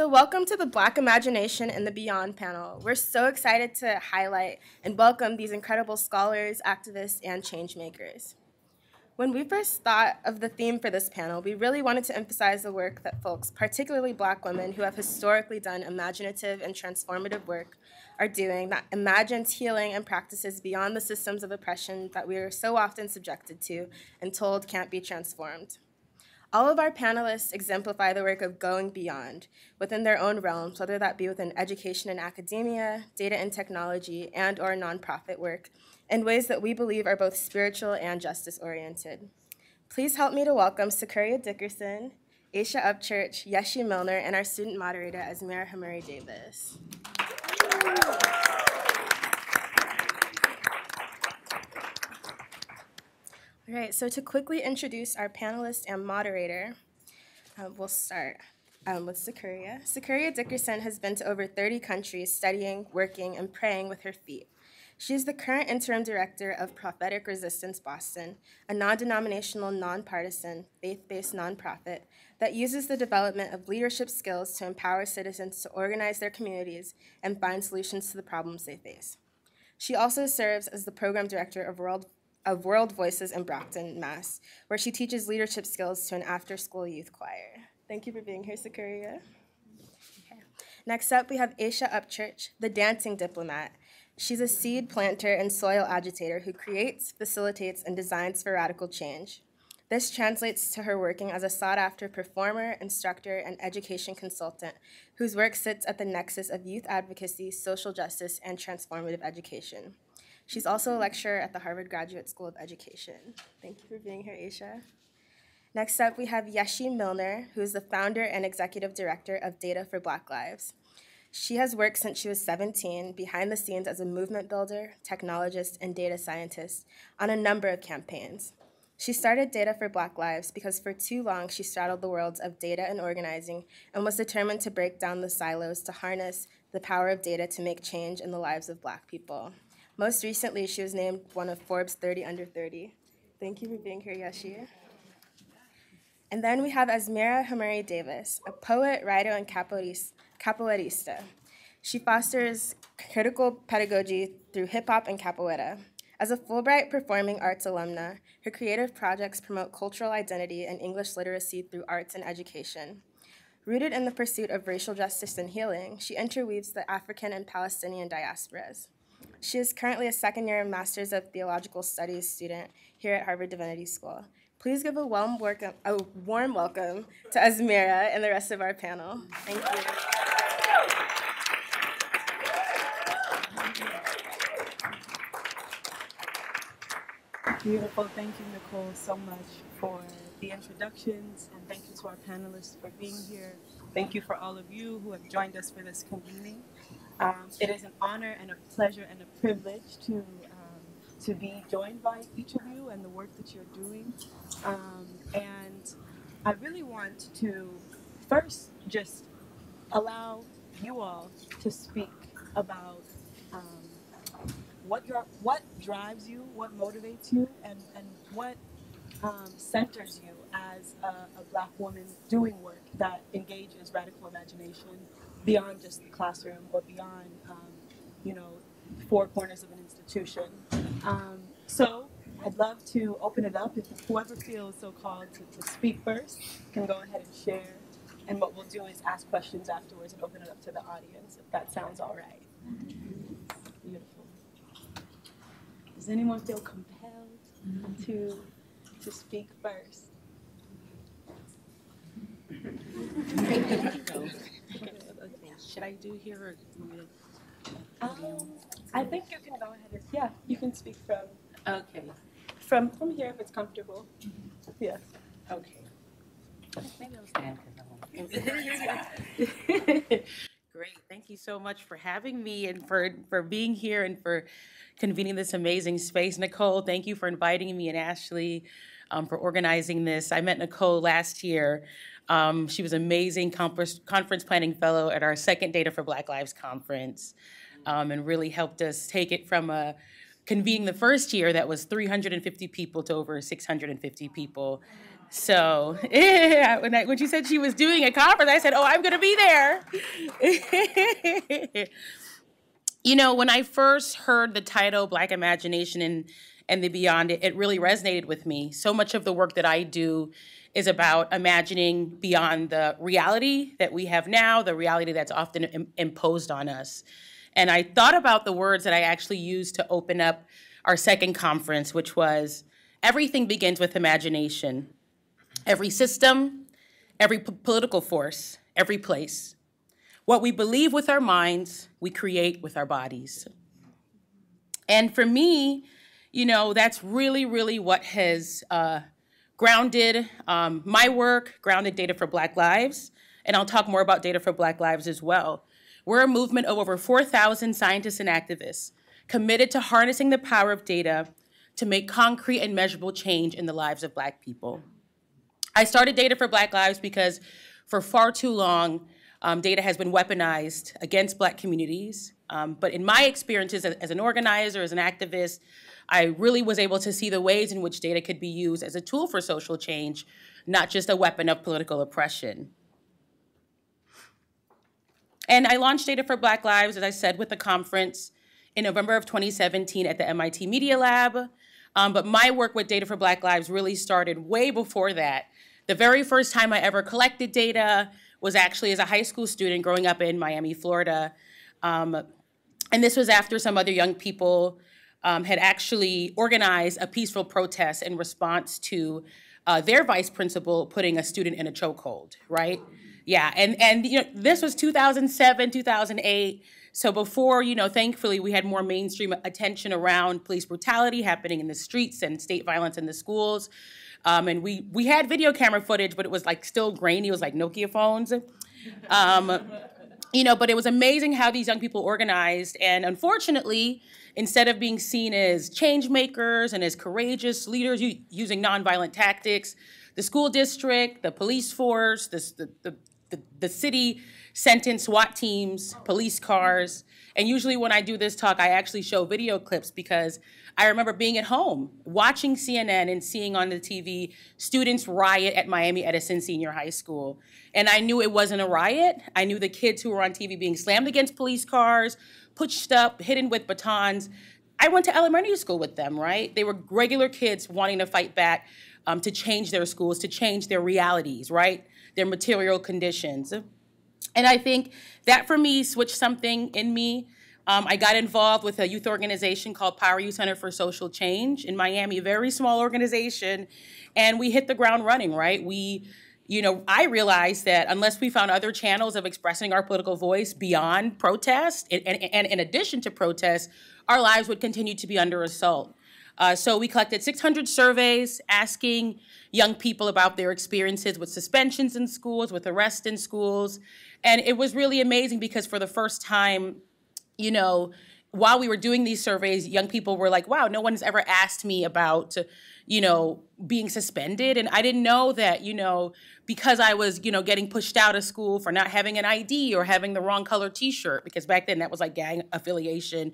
So, welcome to the Black Imagination and the Beyond panel. We're so excited to highlight and welcome these incredible scholars, activists, and changemakers. When we first thought of the theme for this panel, we really wanted to emphasize the work that folks, particularly Black women who have historically done imaginative and transformative work, are doing that imagines healing and practices beyond the systems of oppression that we are so often subjected to and told can't be transformed. All of our panelists exemplify the work of going beyond within their own realms, whether that be within education and academia, data and technology, and or nonprofit work, in ways that we believe are both spiritual and justice-oriented. Please help me to welcome Sequoria Dickerson, Aysha Upchurch, Yeshi Milner, and our student moderator, Azmera Hammouri Davis. All right, so to quickly introduce our panelist and moderator, uh, we'll start um, with Sequoria. Sequoria Dickerson has been to over 30 countries studying, working, and praying with her feet. She is the current interim director of Prophetic Resistance Boston, a non denominational, nonpartisan, faith based nonprofit that uses the development of leadership skills to empower citizens to organize their communities and find solutions to the problems they face. She also serves as the program director of World of World Voices in Brockton, Mass., where she teaches leadership skills to an after school youth choir. Thank you for being here, Sequoria. Okay. Next up, we have Aysha Upchurch, the dancing diplomat. She's a seed planter and soil agitator who creates, facilitates, and designs for radical change. This translates to her working as a sought after performer, instructor, and education consultant whose work sits at the nexus of youth advocacy, social justice, and transformative education. She's also a lecturer at the Harvard Graduate School of Education. Thank you for being here, Aysha. Next up, we have Yeshi Milner, who is the founder and executive director of Data for Black Lives. She has worked since she was 17 behind the scenes as a movement builder, technologist, and data scientist on a number of campaigns. She started Data for Black Lives because for too long she straddled the worlds of data and organizing and was determined to break down the silos to harness the power of data to make change in the lives of Black people. Most recently, she was named one of Forbes 30 Under 30. Thank you for being here, Yeshi. And then we have Azmera Hammouri Davis, a poet, writer, and capoeirista. She fosters critical pedagogy through hip hop and capoeira. As a Fulbright Performing Arts alumna, her creative projects promote cultural identity and English literacy through arts and education. Rooted in the pursuit of racial justice and healing, she interweaves the African and Palestinian diasporas. She is currently a second year Master's of Theological Studies student here at Harvard Divinity School. Please give a warm, welcome, a warm welcome to Azmera and the rest of our panel. Thank you. Beautiful. Thank you, Nicole, so much for the introductions, and thank you to our panelists for being here. Thank you for all of you who have joined us for this convening. Um, it is an honor and a pleasure and a privilege to um, to be joined by each of you and the work that you're doing. Um, and I really want to first just allow you all to speak about um, what your what drives you, what motivates you, and and what um, centers you as a, a black woman doing work that engages radical imagination beyond just the classroom or beyond, um, you know, four corners of an institution. Um, so I'd love to open it up. If whoever feels so called to, to speak first can go ahead and share. And what we'll do is ask questions afterwards and open it up to the audience, if that sounds all right. Beautiful. Does anyone feel compelled to to speak first? Should I do here or? Um, I think you can go ahead and, yeah, you can speak from, Okay, from, from here if it's comfortable. Yeah. okay. Maybe I'll stand Great, thank you so much for having me and for, for being here and for convening this amazing space. Nicole, thank you for inviting me and Ashley um, for organizing this. I met Nicole last year um, she was amazing conference, conference planning fellow at our second Data for Black Lives conference um, and really helped us take it from a convening the first year that was 350 people to over 650 people So yeah, when, I, when she said she was doing a conference, I said, "Oh, I'm going to be there." you know, when I first heard the title "Black Imagination" and and the beyond, it, it really resonated with me. So much of the work that I do is about imagining beyond the reality that we have now, the reality that's often Im- imposed on us. And I thought about the words that I actually used to open up our second conference, which was everything begins with imagination. Every system, every political force, every place. What we believe with our minds, we create with our bodies. And for me, you know, that's really, really what has uh, grounded um, my work, grounded Data for Black Lives, and I'll talk more about Data for Black Lives as well. We're a movement of over 4,000 scientists and activists committed to harnessing the power of data to make concrete and measurable change in the lives of Black people. I started Data for Black Lives because for far too long, um, data has been weaponized against Black communities. Um, but in my experiences as, an organizer, as an activist, I really was able to see the ways in which data could be used as a tool for social change, not just a weapon of political oppression. And I launched Data for Black Lives, as I said, with the conference in November of 2017 at the MIT Media Lab. Um, but my work with Data for Black Lives really started way before that. The very first time I ever collected data was actually as a high school student growing up in Miami, Florida. Um, and this was after some other young people um, had actually organized a peaceful protest in response to uh, their vice principal putting a student in a chokehold, right? Yeah, and and you know this was 2007, 2008. So before, you know, thankfully we had more mainstream attention around police brutality happening in the streets and state violence in the schools. Um, and we we had video camera footage, but it was like still grainy. It was like Nokia phones. Um, you know, but it was amazing how these young people organized. And unfortunately, instead of being seen as change makers and as courageous leaders using nonviolent tactics, the school district, the police force, the, the, the, the city sent in SWAT teams, police cars. And usually when I do this talk, I actually show video clips because I remember being at home, watching CNN and seeing on the TV students riot at Miami Edison Senior High School. And I knew it wasn't a riot. I knew the kids who were on TV being slammed against police cars, pushed up, hidden with batons. I went to elementary school with them, right? They were regular kids wanting to fight back um, to change their schools, to change their realities, right? Their material conditions. And I think that for me switched something in me. Um, I got involved with a youth organization called Power U Center for Social Change in Miami, a very small organization, and we hit the ground running, right? We you know, I realized that unless we found other channels of expressing our political voice beyond protest, and, and, and in addition to protest, our lives would continue to be under assault. Uh, so we collected 600 surveys asking young people about their experiences with suspensions in schools, with arrests in schools. And it was really amazing because for the first time, you know, while we were doing these surveys, young people were like, wow, no one's ever asked me about, you know, being suspended. And I didn't know that, you know, because I was, you know, getting pushed out of school for not having an ID or having the wrong color T-shirt, because back then that was like gang affiliation.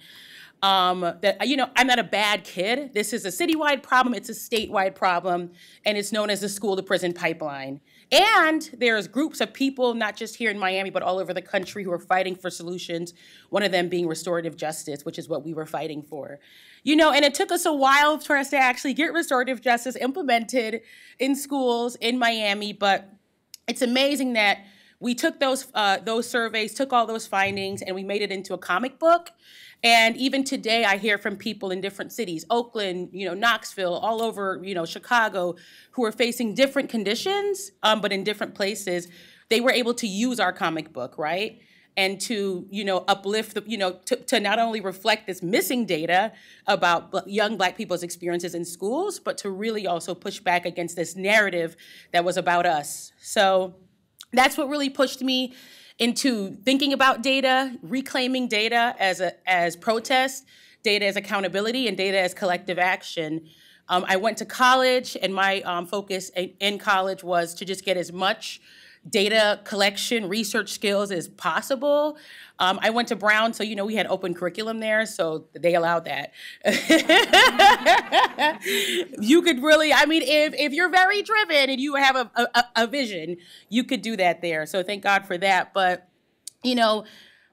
Um, that you know, I'm not a bad kid. This is a citywide problem. It's a statewide problem, and it's known as the school to prison pipeline. And there's groups of people, not just here in Miami, but all over the country, who are fighting for solutions. One of them being restorative justice, which is what we were fighting for. You know, and it took us a while for us to actually get restorative justice implemented in schools in Miami, but it's amazing that we took those uh, those surveys, took all those findings, and we made it into a comic book. And even today, I hear from people in different cities, Oakland, you know, Knoxville, all over, you know, Chicago, who are facing different conditions, um, but in different places. They were able to use our comic book, right? and to you know uplift the you know to, to not only reflect this missing data about young black people's experiences in schools but to really also push back against this narrative that was about us so that's what really pushed me into thinking about data reclaiming data as a as protest data as accountability and data as collective action. Um, i went to college and my um, focus in college was to just get as much data collection, research skills is possible. Um, I went to Brown, so you know we had open curriculum there, so they allowed that. you could really, I mean, if if you're very driven and you have a, a, a vision, you could do that there. So thank God for that. But you know,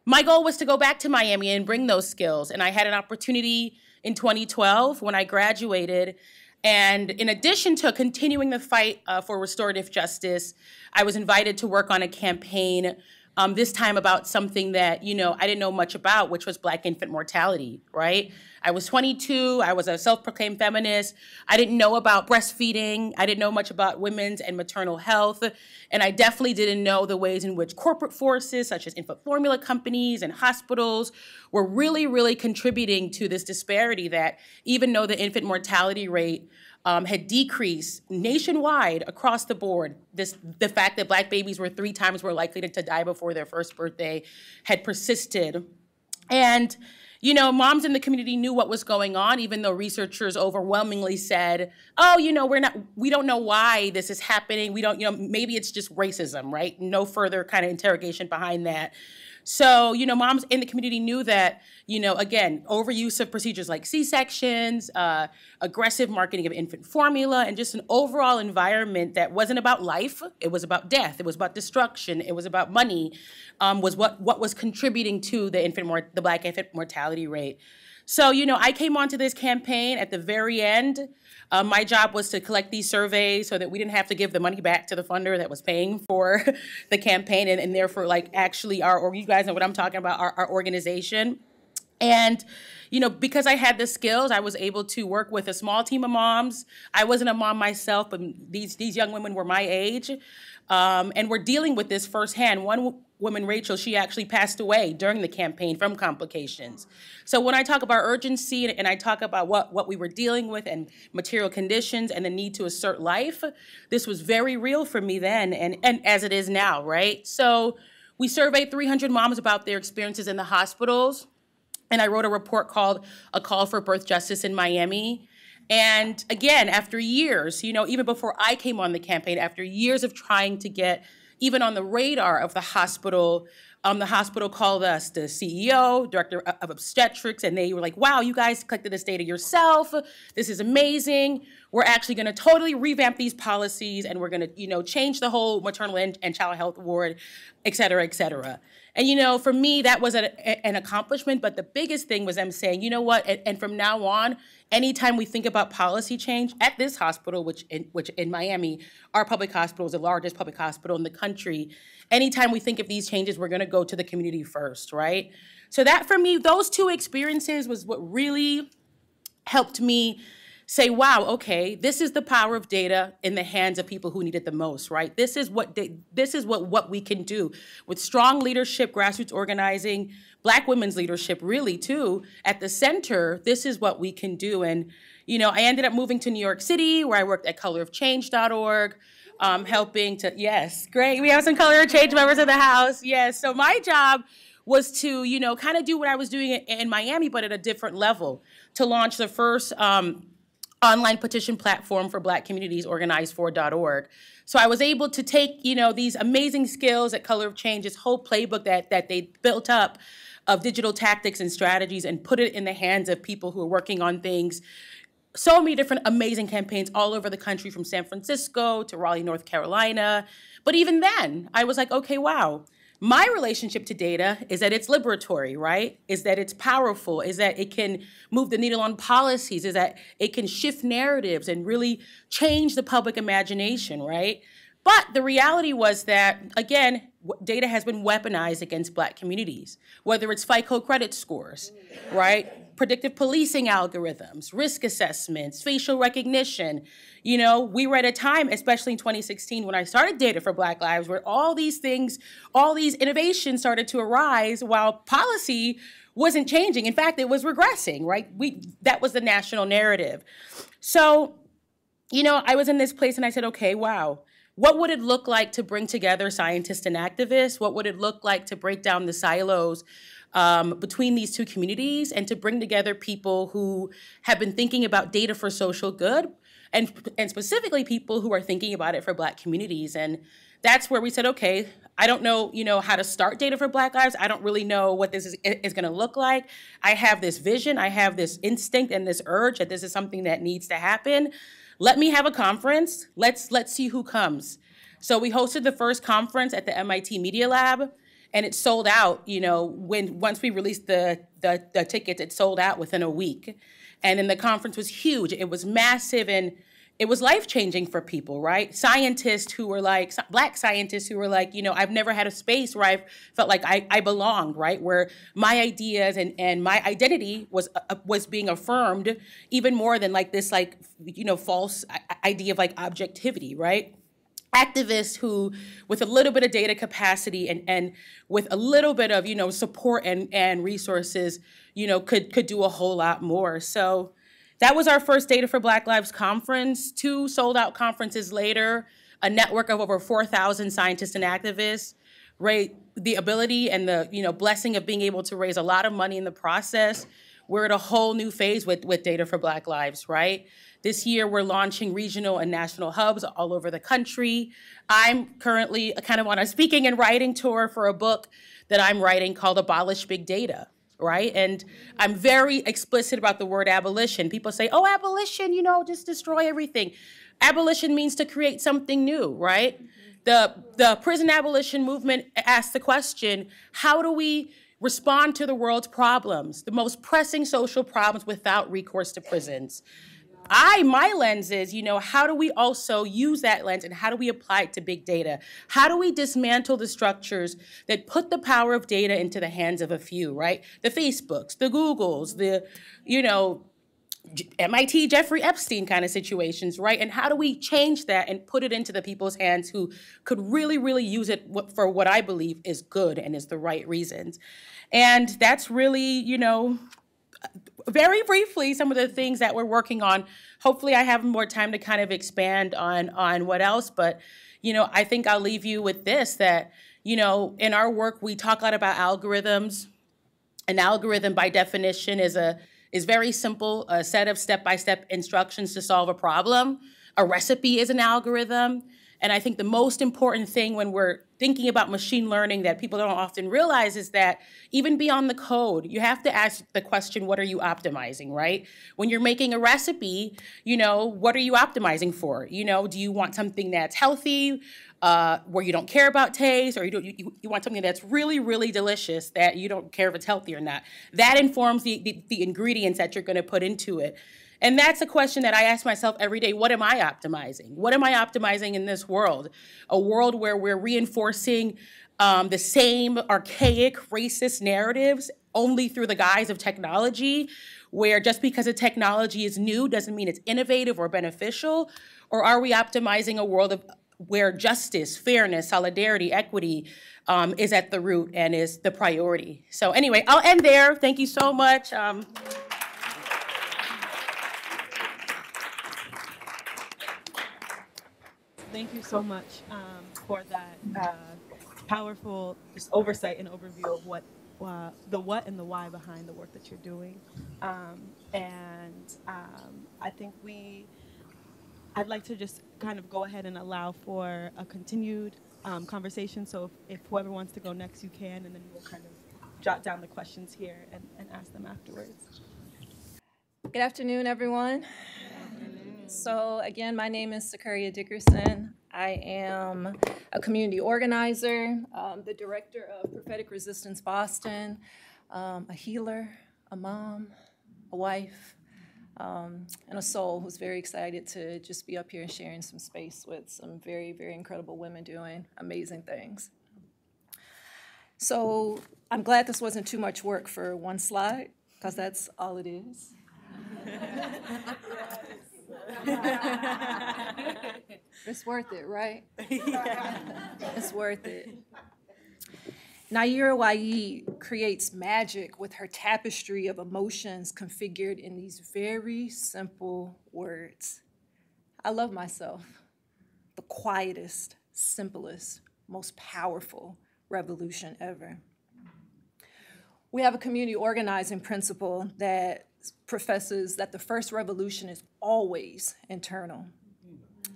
my goal was to go back to Miami and bring those skills, and I had an opportunity in 2012 when I graduated and in addition to continuing the fight uh, for restorative justice, I was invited to work on a campaign um, this time about something that you know I didn't know much about, which was Black infant mortality. Right? I was 22. I was a self-proclaimed feminist. I didn't know about breastfeeding. I didn't know much about women's and maternal health, and I definitely didn't know the ways in which corporate forces, such as infant formula companies and hospitals, were really, really contributing to this disparity. That even though the infant mortality rate um, had decreased nationwide across the board. This, the fact that black babies were three times more likely to, to die before their first birthday had persisted. And you know, moms in the community knew what was going on, even though researchers overwhelmingly said, oh, you know, we're not, we don't know why this is happening. We don't, you know, maybe it's just racism, right? No further kind of interrogation behind that. So, you know, moms in the community knew that, you know, again, overuse of procedures like C sections, uh, aggressive marketing of infant formula, and just an overall environment that wasn't about life, it was about death, it was about destruction, it was about money, um, was what, what was contributing to the infant mor- the black infant mortality rate. So, you know, I came onto this campaign at the very end. Um, my job was to collect these surveys so that we didn't have to give the money back to the funder that was paying for the campaign and, and therefore, like, actually, our, or you guys know what I'm talking about, our, our organization. And, you know, because I had the skills, I was able to work with a small team of moms. I wasn't a mom myself, but these, these young women were my age. Um, and we're dealing with this firsthand. One woman, Rachel, she actually passed away during the campaign from complications. So when I talk about urgency and I talk about what, what we were dealing with and material conditions and the need to assert life, this was very real for me then and, and as it is now, right? So we surveyed 300 moms about their experiences in the hospitals. And I wrote a report called A Call for Birth Justice in Miami. And again, after years, you know, even before I came on the campaign, after years of trying to get even on the radar of the hospital. Um, the hospital called us, the CEO, director of obstetrics, and they were like, wow, you guys collected this data yourself. This is amazing. We're actually going to totally revamp these policies and we're going to, you know, change the whole maternal and, and child health ward, et cetera, et cetera. And you know, for me, that was a, an accomplishment. But the biggest thing was them saying, you know what? And, and, from now on, anytime we think about policy change at this hospital, which in which in Miami, our public hospital is the largest public hospital in the country. Anytime we think of these changes, we're going to go to the community first, right? So that for me, those two experiences was what really helped me say, wow, okay, this is the power of data in the hands of people who need it the most, right? This is what they, this is what, what we can do with strong leadership, grassroots organizing, black women's leadership, really too, at the center, this is what we can do. And, you know, I ended up moving to New York City where I worked at colorofchange.org. Um, helping to yes great we have some color of change members in the house yes so my job was to you know kind of do what i was doing in, in, miami but at a different level to launch the first um, online petition platform for black communities organizefor.org so i was able to take you know these amazing skills at color of change this whole playbook that that they built up of digital tactics and strategies and put it in the hands of people who are working on things. So many different amazing campaigns all over the country from san francisco to raleigh north carolina. But even then i was like okay wow my relationship to data is that it's liberatory, right? Is that it's powerful, is that it can move the needle on policies, is that it can shift narratives and really change the public imagination, right? But the reality was that, again, data has been weaponized against black communities, whether it's FICO credit scores, right? Predictive policing algorithms, risk assessments, facial recognition. You know, we were at a time, especially in 2016 when I started Data for Black Lives, where all these things, all these innovations started to arise while policy wasn't changing. In fact, it was regressing, right? We that was the national narrative. So, you know, I was in this place and I said, okay, wow. What would it look like to bring together scientists and activists? What would it look like to break down the silos um, between these two communities and to bring together people who have been thinking about data for social good and, and specifically people who are thinking about it for black communities. And that's where we said, okay, I don't know, you know, how to start data for Black Lives. I don't really know what this is, is going to look like. I have this vision, I have this instinct and this urge that this is something that needs to happen. Let me have a conference. Let's let's see who comes. So we hosted the first conference at the MIT Media Lab, and it sold out. You know, when once we released the the, the tickets, it sold out within a week, and then the conference was huge. It was massive and it was life changing for people, right? Scientists who were like, black scientists who were like, you know, I've never had a space where I felt like I, I belonged, right? Where my ideas and, and my identity was uh, was being affirmed even more than like this, like, you know, false idea of like objectivity, right? Activists who with a little bit of data capacity and, and with a little bit of you know support and, and resources you know could could do a whole lot more so that was our first Data for Black Lives conference. Two sold out conferences later, a network of over 4,000 scientists and activists, right? The ability and the you know blessing of being able to raise a lot of money in the process. We're at a whole new phase with, with Data for Black Lives, right? This year, we're launching regional and national hubs all over the country. I'm currently kind of on a speaking and writing tour for a book that I'm writing called Abolish Big Data right? And I'm very explicit about the word abolition. People say, oh, abolition, you know, just destroy everything. Abolition means to create something new, right? Mm-hmm. The, the prison abolition movement asked the question how do we respond to the world's problems, the most pressing social problems without recourse to prisons? I, my lens is, you know, how do we also use that lens and how do we apply it to big data? How do we dismantle the structures that put the power of data into the hands of a few, right? The Facebooks, the Googles, the, you know, MIT Jeffrey Epstein kind of situations, right? And how do we change that and put it into the people's hands who could really, really use it for what I believe is good and is the right reasons? And that's really, you know, very briefly some of the things that we're working on. Hopefully, I have more time to kind of expand on on what else. But you know, I think I'll leave you with this: that you know, in our work, we talk a lot about algorithms. An algorithm, by definition, is a is very simple, a set of step by step instructions to solve a problem. A recipe is an algorithm. And I think the most important thing when we're thinking about machine learning that people don't often realize is that even beyond the code, you have to ask the question, what are you optimizing, right? When you're making a recipe, you know, what are you optimizing for? You know, do you want something that's healthy, uh, where you don't care about taste, or you, don't, you, you want something that's really, really delicious that you don't care if it's healthy or not? That informs the, the, the ingredients that you're gonna put into it. And that's a question that I ask myself every day. What am I optimizing? What am I optimizing in this world? A world where we're reinforcing um, the same archaic racist narratives only through the guise of technology, where just because a technology is new doesn't mean it's innovative or beneficial? Or are we optimizing a world of where justice, fairness, solidarity, equity um, is at the root and is the priority? So anyway, I'll end there. Thank you so much. Um, thank you so much um, for that uh, powerful just oversight and overview of what uh, the what and the why behind the work that you're doing. Um, and um, I think we, I'd like to just kind of go ahead and allow for a continued um, conversation. So if, if, whoever wants to go next, you can, and then we'll kind of jot down the questions here and, and ask them afterwards. Good afternoon, everyone. So, again, my name is Sequoria Dickerson. I am a community organizer, um, the director of Prophetic Resistance Boston, um, a healer, a mom, a wife, um, and a soul who's very excited to just be up here and sharing some space with some very, very incredible women doing amazing things. So, I'm glad this wasn't too much work for one slide, because that's all it is. it's worth it, right? It's worth it. Nayyirah Waheed creates magic with her tapestry of emotions configured in these very simple words. I love myself, the quietest, simplest, most powerful revolution ever. We have a community organizing principle that professes that the first revolution is always internal.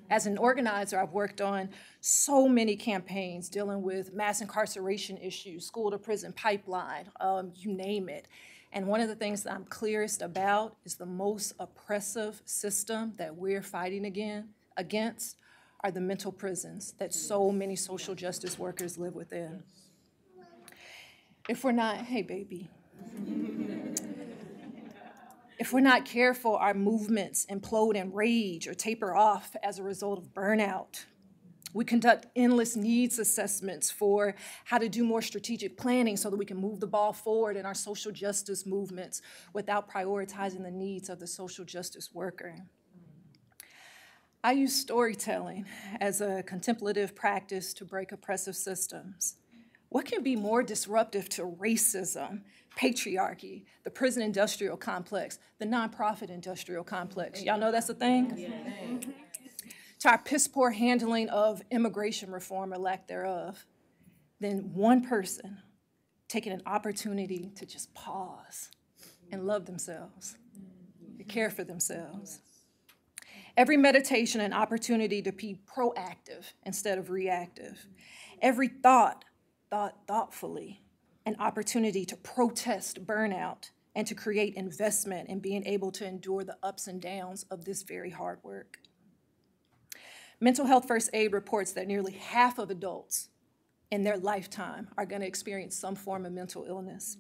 As an organizer, I've worked on so many campaigns dealing with mass incarceration issues, school to prison pipeline, um, you name it. And one of the things that I'm clearest about is the most oppressive system that we're fighting again against are the mental prisons that so many social justice workers live within. If we're not, hey baby, if we're not careful, our movements implode in rage or taper off as a result of burnout. We conduct endless needs assessments for how to do more strategic planning so that we can move the ball forward in our social justice movements without prioritizing the needs of the social justice worker. I use storytelling as a contemplative practice to break oppressive systems. What can be more disruptive to racism, patriarchy, the prison industrial complex, the nonprofit industrial complex? Y'all know that's a thing? Yeah. To our piss poor handling of immigration reform or lack thereof, than one person taking an opportunity to just pause and love themselves, to care for themselves. Every meditation an opportunity to be proactive instead of reactive. Every thought, thought thoughtfully, an opportunity to protest burnout and to create investment in being able to endure the ups and downs of this very hard work. Mental Health First Aid reports that nearly half of adults in their lifetime are going to experience some form of mental illness.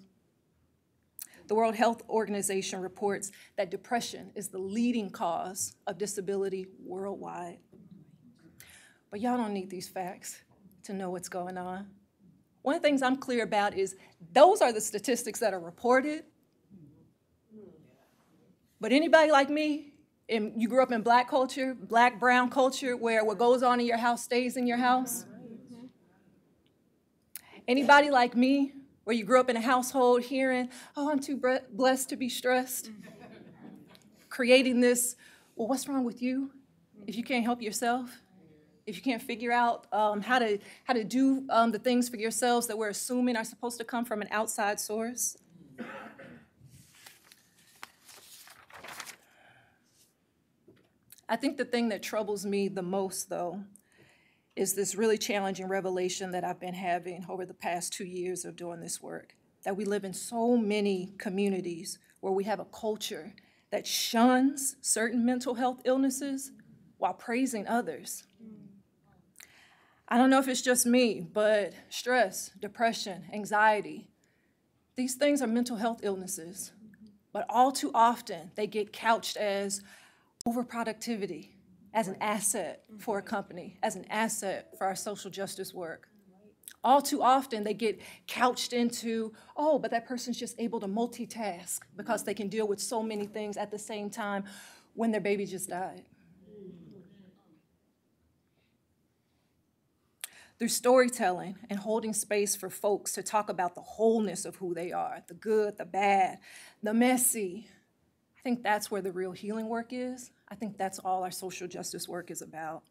The World Health Organization reports that depression is the leading cause of disability worldwide. But y'all don't need these facts to know what's going on. One of the things I'm clear about is those are the statistics that are reported. But anybody like me, and you grew up in black culture, black, brown culture, where what goes on in your house stays in your house. Anybody like me where you grew up in a household hearing, oh, I'm too blessed to be stressed. Creating this, well, what's wrong with you if you can't help yourself? If you can't figure out um, how, to, how to do um, the things for yourselves that we're assuming are supposed to come from an outside source? I think the thing that troubles me the most, though, is this really challenging revelation that I've been having over the past two years of doing this work. That we live in so many communities where we have a culture that shuns certain mental health illnesses while praising others. I don't know if it's just me, but stress, depression, anxiety, these things are mental health illnesses. But all too often, they get couched as overproductivity, as an asset for a company, as an asset for our social justice work. All too often, they get couched into, oh, but that person's just able to multitask because they can deal with so many things at the same time when their baby just died. Through storytelling and holding space for folks to talk about the wholeness of who they are the good, the bad, the messy, I think that's where the real healing work is. I think that's all our social justice work is about.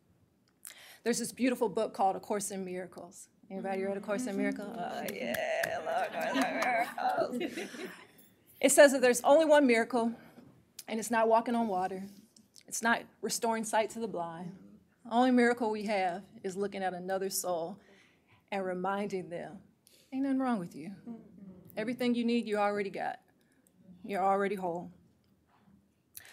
There's this beautiful book called A Course in Miracles. Anybody read A Course in Miracles? Mm-hmm. Oh, yeah, love Course in Miracles. It says that there's only one miracle, and it's not walking on water. It's not restoring sight to the blind. Only miracle we have is looking at another soul and reminding them, ain't nothing wrong with you. Mm-hmm. Everything you need, you already got. You're already whole.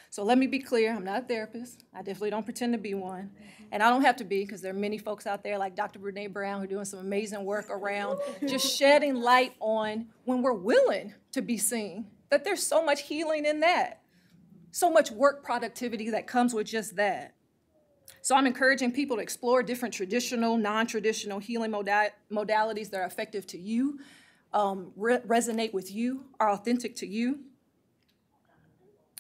So let me be clear, I'm not a therapist. I definitely don't pretend to be one. And I don't have to be because there are many folks out there like Dr. Brene Brown who are doing some amazing work around just shedding light on when we're willing to be seen, that there's so much healing in that, so much work productivity that comes with just that. So I'm encouraging people to explore different traditional, non-traditional healing modalities that are effective to you, um, re resonate with you, are authentic to you,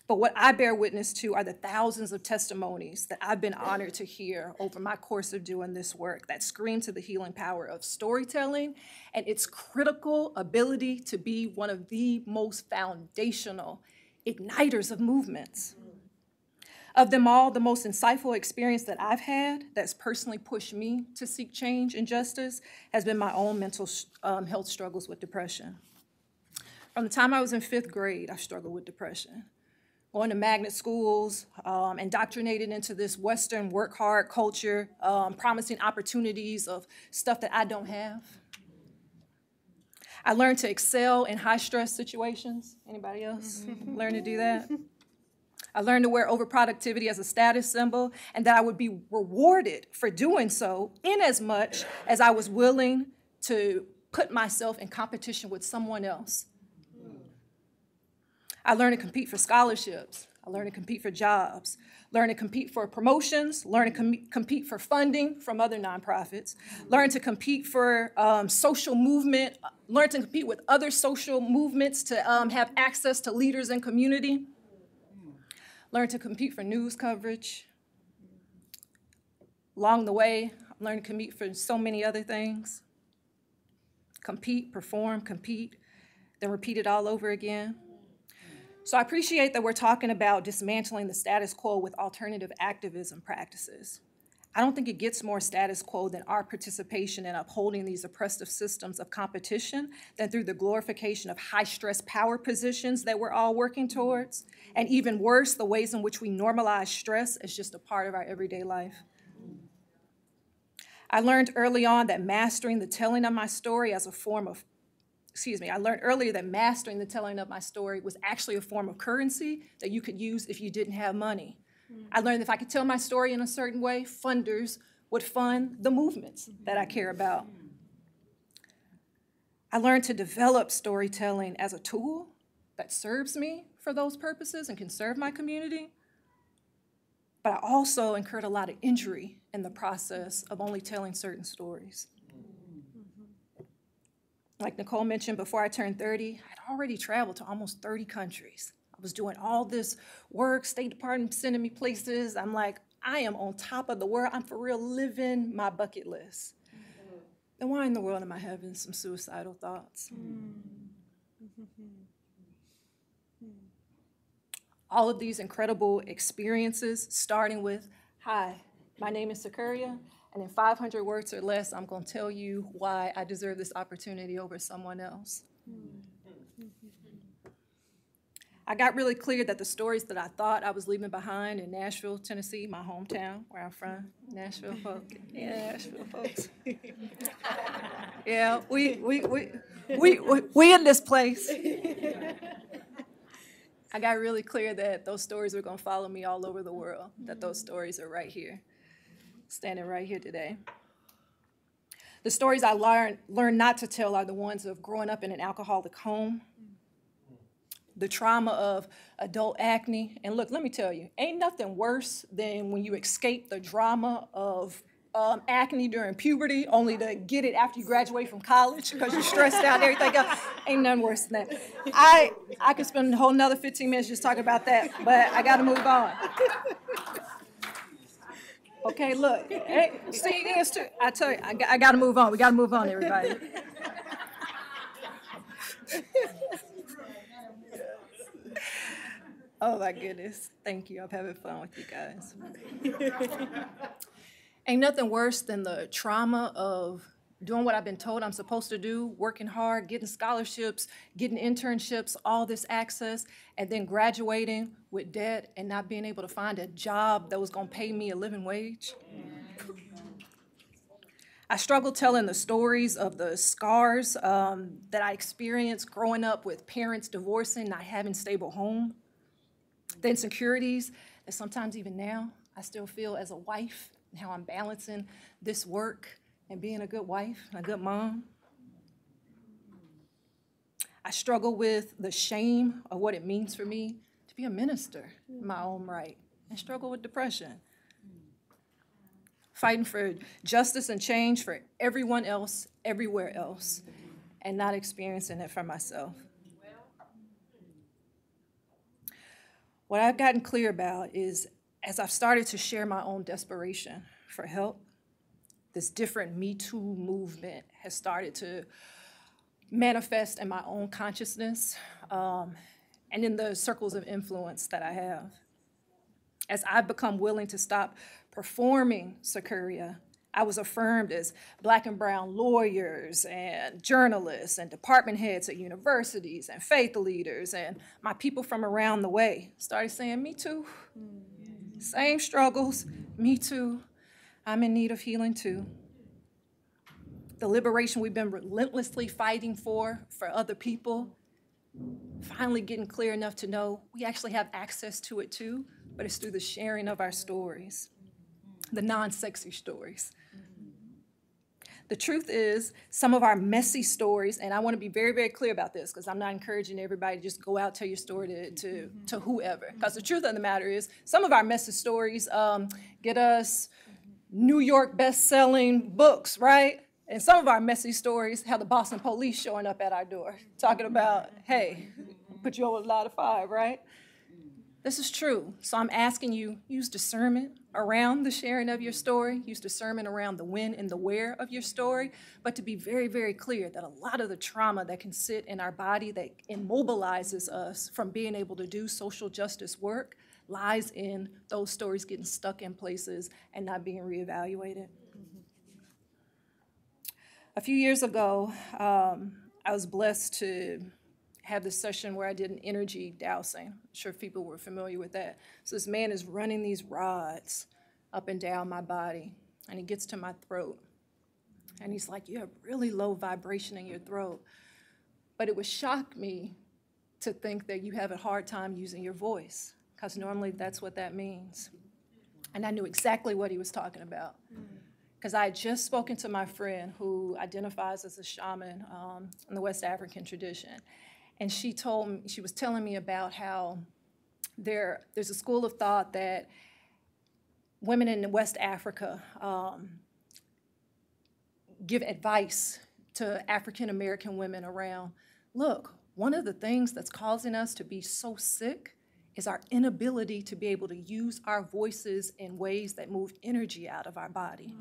but what I bear witness to are the thousands of testimonies that I've been honored to hear over my course of doing this work that scream to the healing power of storytelling and its critical ability to be one of the most foundational igniters of movements. Of them all, the most insightful experience that I've had that's personally pushed me to seek change and justice has been my own mental um, health struggles with depression. From the time I was in fifth grade, I struggled with depression. going to magnet schools, um, indoctrinated into this Western work hard culture, um, promising opportunities of stuff that I don't have. I learned to excel in high stress situations. Anybody else learn to do that? I learned to wear overproductivity as a status symbol and that I would be rewarded for doing so in as much as I was willing to put myself in competition with someone else. I learned to compete for scholarships. I learned to compete for jobs, learn to compete for promotions, learn to com- compete for funding from other nonprofits, learn to compete for um, social movement, learn to compete with other social movements to um, have access to leaders and community, learn to compete for news coverage. Along the way, I learned to compete for so many other things. Compete, perform, compete, then repeat it all over again. So I appreciate that we're talking about dismantling the status quo with alternative activism practices. I don't think it gets more status quo than our participation in upholding these oppressive systems of competition than through the glorification of high stress power positions that we're all working towards. And even worse, the ways in which we normalize stress as just a part of our everyday life. I learned early on that mastering the telling of my story as a form of excuse me, I learned earlier that mastering the telling of my story was actually a form of currency that you could use if you didn't have money. I learned if I could tell my story in a certain way, funders would fund the movements that I care about. I learned to develop storytelling as a tool that serves me for those purposes and can serve my community. But I also incurred a lot of injury in the process of only telling certain stories. Like Nicole mentioned, before I turned 30, I'd already traveled to almost 30 countries. Was doing all this work, State Department sending me places. I'm like, I am on top of the world. I'm for real living my bucket list. Mm-hmm. And why in the world am I having some suicidal thoughts? Mm-hmm. All of these incredible experiences, starting with, Hi, my name is Sequoria. And in 500 words or less, I'm going to tell you why I deserve this opportunity over someone else. I got really clear that the stories that I thought I was leaving behind in Nashville, Tennessee, my hometown, where I'm from, Nashville folks. Yeah, Nashville folks. Yeah, we, we, we, we, we, we in this place. I got really clear that those stories were going to follow me all over the world, that those stories are right here standing right here today. The stories I learned, learned not to tell are the ones of growing up in an alcoholic home, the trauma of adult acne. And look, let me tell you, ain't nothing worse than when you escape the drama of um, acne during puberty, only to get it after you graduate from college because you're stressed out and everything else. Ain't nothing worse than that. I I could spend a whole another 15 minutes just talking about that, but I got to move on. Okay, look. Hey, see, it's too. I tell you, I, I got to move on. We got to move on, everybody. Oh my goodness. Thank you. I'm having fun with you guys. Ain't nothing worse than the trauma of doing what I've been told I'm supposed to do, working hard, getting scholarships, getting internships, all this access, and then graduating with debt and not being able to find a job that was going to pay me a living wage. I struggle telling the stories of the scars um, that I experienced growing up with parents divorcing, not having stable home, the insecurities that sometimes even now I still feel as a wife and how I'm balancing this work and being a good wife, a good mom. I struggle with the shame of what it means for me to be a minister in my own right and struggle with depression. Fighting for justice and change for everyone else, everywhere else, and not experiencing it for myself. What I've gotten clear about is as I've started to share my own desperation for help, this different Me Too movement has started to manifest in my own consciousness um, and in the circles of influence that I have. As I've become willing to stop performing Sequoria I was affirmed as black and brown lawyers and journalists and department heads at universities and faith leaders and my people from around the way started saying, Me too. Same struggles, me too. I'm in need of healing too. The liberation we've been relentlessly fighting for for other people, finally getting clear enough to know we actually have access to it too, but it's through the sharing of our stories, the non sexy stories. The truth is, some of our messy stories, and I want to be very, very clear about this because I'm not encouraging everybody to just go out tell your story to, to, to whoever. Because the truth of the matter is, some of our messy stories um, get us New York best-selling books, right? And some of our messy stories have the Boston police showing up at our door, talking about, hey, put you over a lot of five, right? This is true. So I'm asking you, use discernment around the sharing of your story, use discernment around the when and the where of your story, but to be very, very clear that a lot of the trauma that can sit in our body that immobilizes us from being able to do social justice work lies in those stories getting stuck in places and not being reevaluated. A few years ago, um, I was blessed to have this session where I did an energy dowsing. I'm sure if people were familiar with that. So this man is running these rods up and down my body, and he gets to my throat. And he's like, You have really low vibration in your throat. But it would shock me to think that you have a hard time using your voice, because normally that's what that means. And I knew exactly what he was talking about. Because I had just spoken to my friend who identifies as a shaman um, in the West African tradition and she told me she was telling me about how there there's a school of thought that women in West Africa um, give advice to African American women around. Look, one of the things that's causing us to be so sick is our inability to be able to use our voices in ways that move energy out of our body.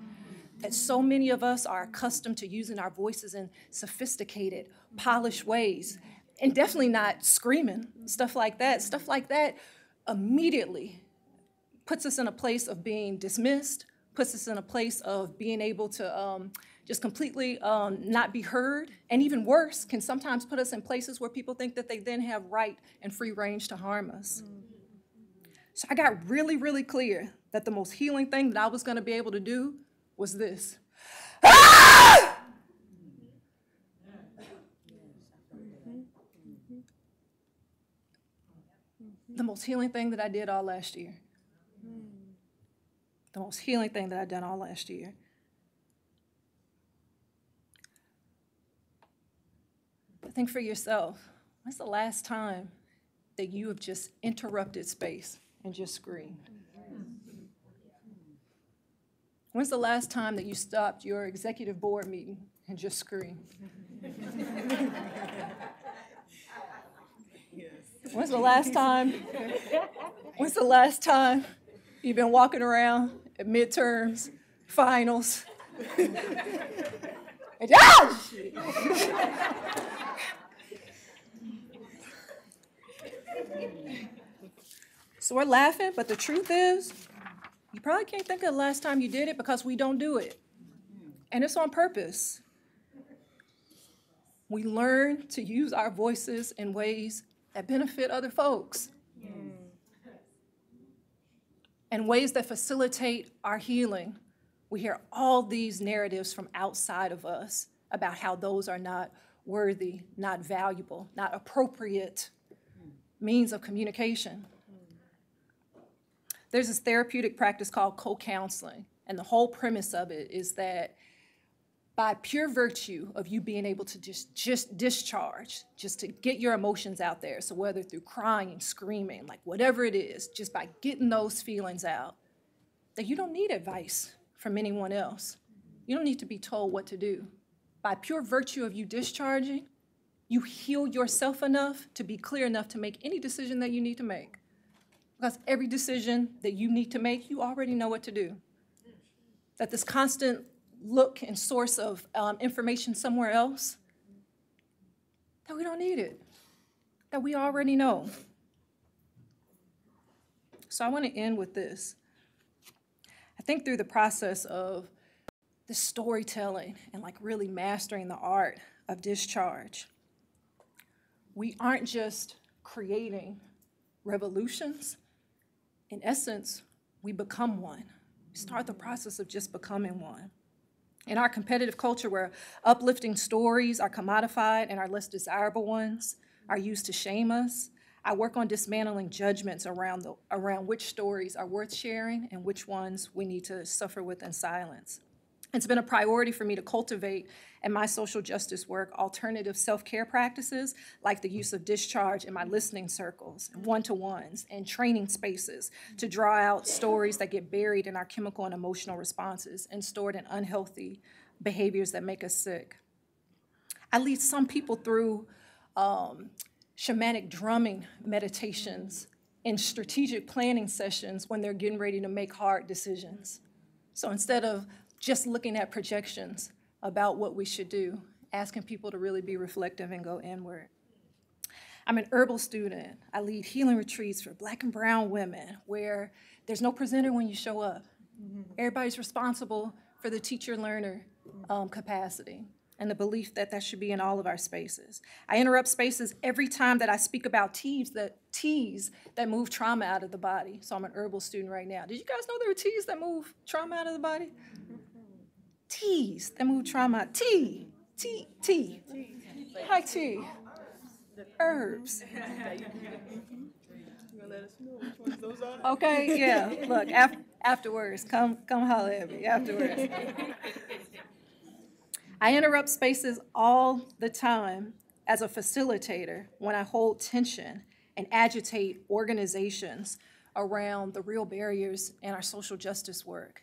That so many of us are accustomed to using our voices in sophisticated, polished ways and definitely not screaming, stuff like that. Stuff like that immediately puts us in a place of being dismissed, puts us in a place of being able to um, just completely um, not be heard, and even worse, can sometimes put us in places where people think that they then have right and free range to harm us. So I got really, really clear that the most healing thing that I was going to be able to do was this. Ah! The most healing thing that I did all last year. The most healing thing that I've done all last year. think for yourself, when's the last time that you have just interrupted space and just screamed? When's the last time that you stopped your executive board meeting and just screamed? When's the last time? When's the last time you've been walking around at midterms, finals? and, ah! so we're laughing, but the truth is, you probably can't think of the last time you did it because we don't do it. And it's on purpose. We learn to use our voices in ways that benefit other folks and ways that facilitate our healing. We hear all these narratives from outside of us about how those are not worthy, not valuable, not appropriate means of communication. Mm. There's this therapeutic practice called co counseling, and the whole premise of it is that by pure virtue of you being able to just just discharge just to get your emotions out there. So whether through crying screaming like whatever it is just by getting those feelings out that you don't need advice from anyone else. You don't need to be told what to do. By pure virtue of you discharging you heal yourself enough to be clear enough to make any decision that you need to make. Because every decision that you need to make you already know what to do. That this constant look and source of um, information somewhere else, that we don't need it, that we already know. So I want to end with this. I think through the process of the storytelling and like really mastering the art of discharge. We aren't just creating revolutions. In essence, we become one. We start the process of just becoming one. In our competitive culture, where uplifting stories are commodified and our less desirable ones are used to shame us, I work on dismantling judgments around, the, around which stories are worth sharing and which ones we need to suffer with in silence. It's been a priority for me to cultivate in my social justice work alternative self care practices like the use of discharge in my listening circles, one to ones, and training spaces to draw out stories that get buried in our chemical and emotional responses and stored in unhealthy behaviors that make us sick. I lead some people through um, shamanic drumming meditations and strategic planning sessions when they're getting ready to make hard decisions. So instead of just looking at projections about what we should do, asking people to really be reflective and go inward. I'm an herbal student. I lead healing retreats for black and brown women where there's no presenter when you show up. Everybody's responsible for the teacher learner um, capacity and the belief that that should be in all of our spaces. I interrupt spaces every time that I speak about teas that teas that move trauma out of the body. So I'm an herbal student right now. Did you guys know there are teas that move trauma out of the body? T's that move trauma. T, T, T. Hi, T. Herbs. Okay, yeah. Look, af- afterwards, come come holler at me afterwards. I interrupt spaces all the time as a facilitator when I hold tension and agitate organizations around the real barriers in our social justice work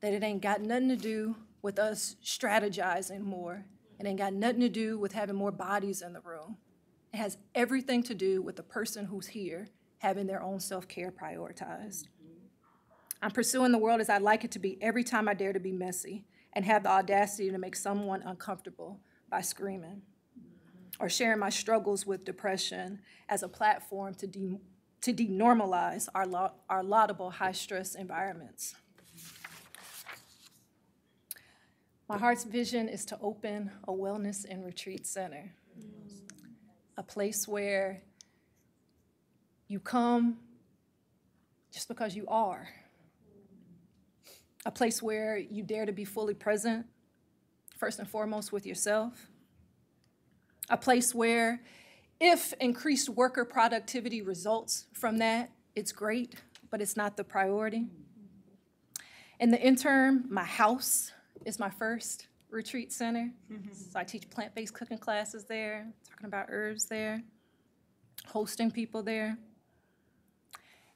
that it ain't got nothing to do with us strategizing more. It ain't got nothing to do with having more bodies in the room. It has everything to do with the person who's here having their own self care prioritized. I'm pursuing the world as I'd like it to be every time I dare to be messy and have the audacity to make someone uncomfortable by screaming. Or sharing my struggles with depression as a platform to, de- to denormalize our, lo- our laudable high stress environments. My heart's vision is to open a wellness and retreat center, a place where you come just because you are, a place where you dare to be fully present, first and foremost with yourself, a place where if increased worker productivity results from that, it's great, but it's not the priority. In the interim, my house is my first retreat center. Mm-hmm. So I teach plant-based cooking classes there, talking about herbs there, hosting people there.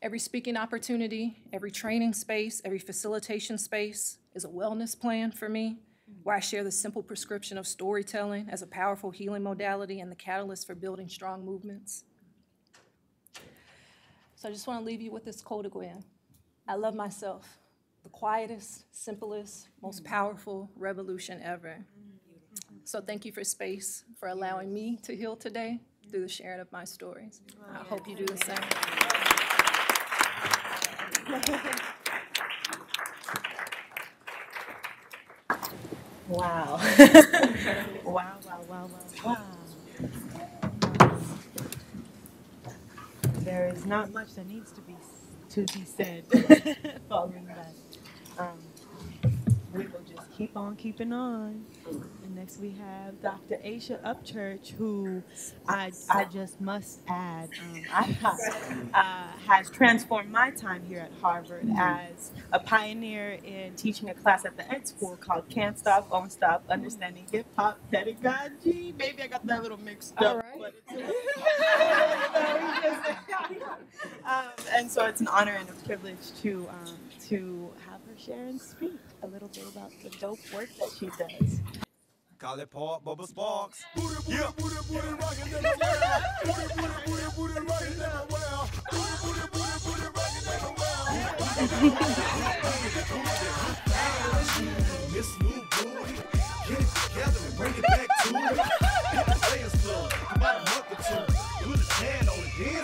Every speaking opportunity, every training space, every facilitation space is a wellness plan for me, mm-hmm. where I share the simple prescription of storytelling as a powerful healing modality and the catalyst for building strong movements. So I just want to leave you with this quote again. I love myself quietest, simplest, most powerful revolution ever. So thank you for space, for allowing me to heal today through the sharing of my stories. I hope you do the same. Wow. wow, wow, wow, wow, wow. There is not much that needs to be to be said following that. Um, we will just keep on keeping on. And next we have Dr. Aysha Upchurch, who I, I just must add um, I, uh, has transformed my time here at Harvard as a pioneer in teaching a class at the Ed School called Can't Stop, Won't Stop, Understanding Hip Hop Pedagogy. Maybe I got that a little mixed up. right. But it's um, and so it's an honor and a privilege to um, to have her share and speak a little bit about the dope work that she does. Call it Paul Bubba Sparxxx. Booty, booty, booty, booty, rockin' everywhere. Booty, booty, booty, booty, rockin' everywhere. Booty, booty, booty, booty, rockin' everywhere. This new booty, get it together and bring it back to me. Hit the players club, about a month or two. Put his hand on it, then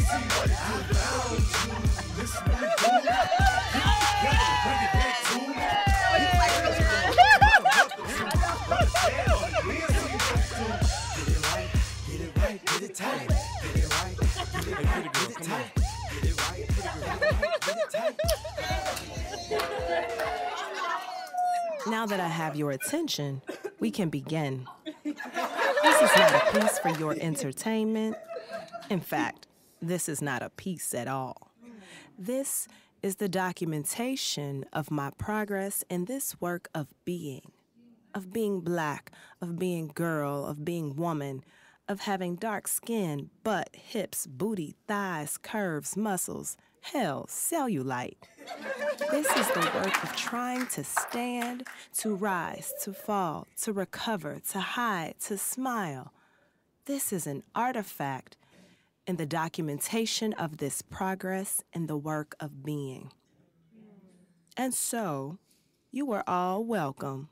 Now that I have your attention, we can begin. This is not a piece for your entertainment. In fact, this is not a piece at all. This is the documentation of my progress in this work of being, of being black, of being girl, of being woman, of having dark skin, butt, hips, booty, thighs, curves, muscles, hell, cellulite. This is the work of trying to stand, to rise, to fall, to recover, to hide, to smile. This is an artifact in the documentation of this progress in the work of being. And so, you are all welcome.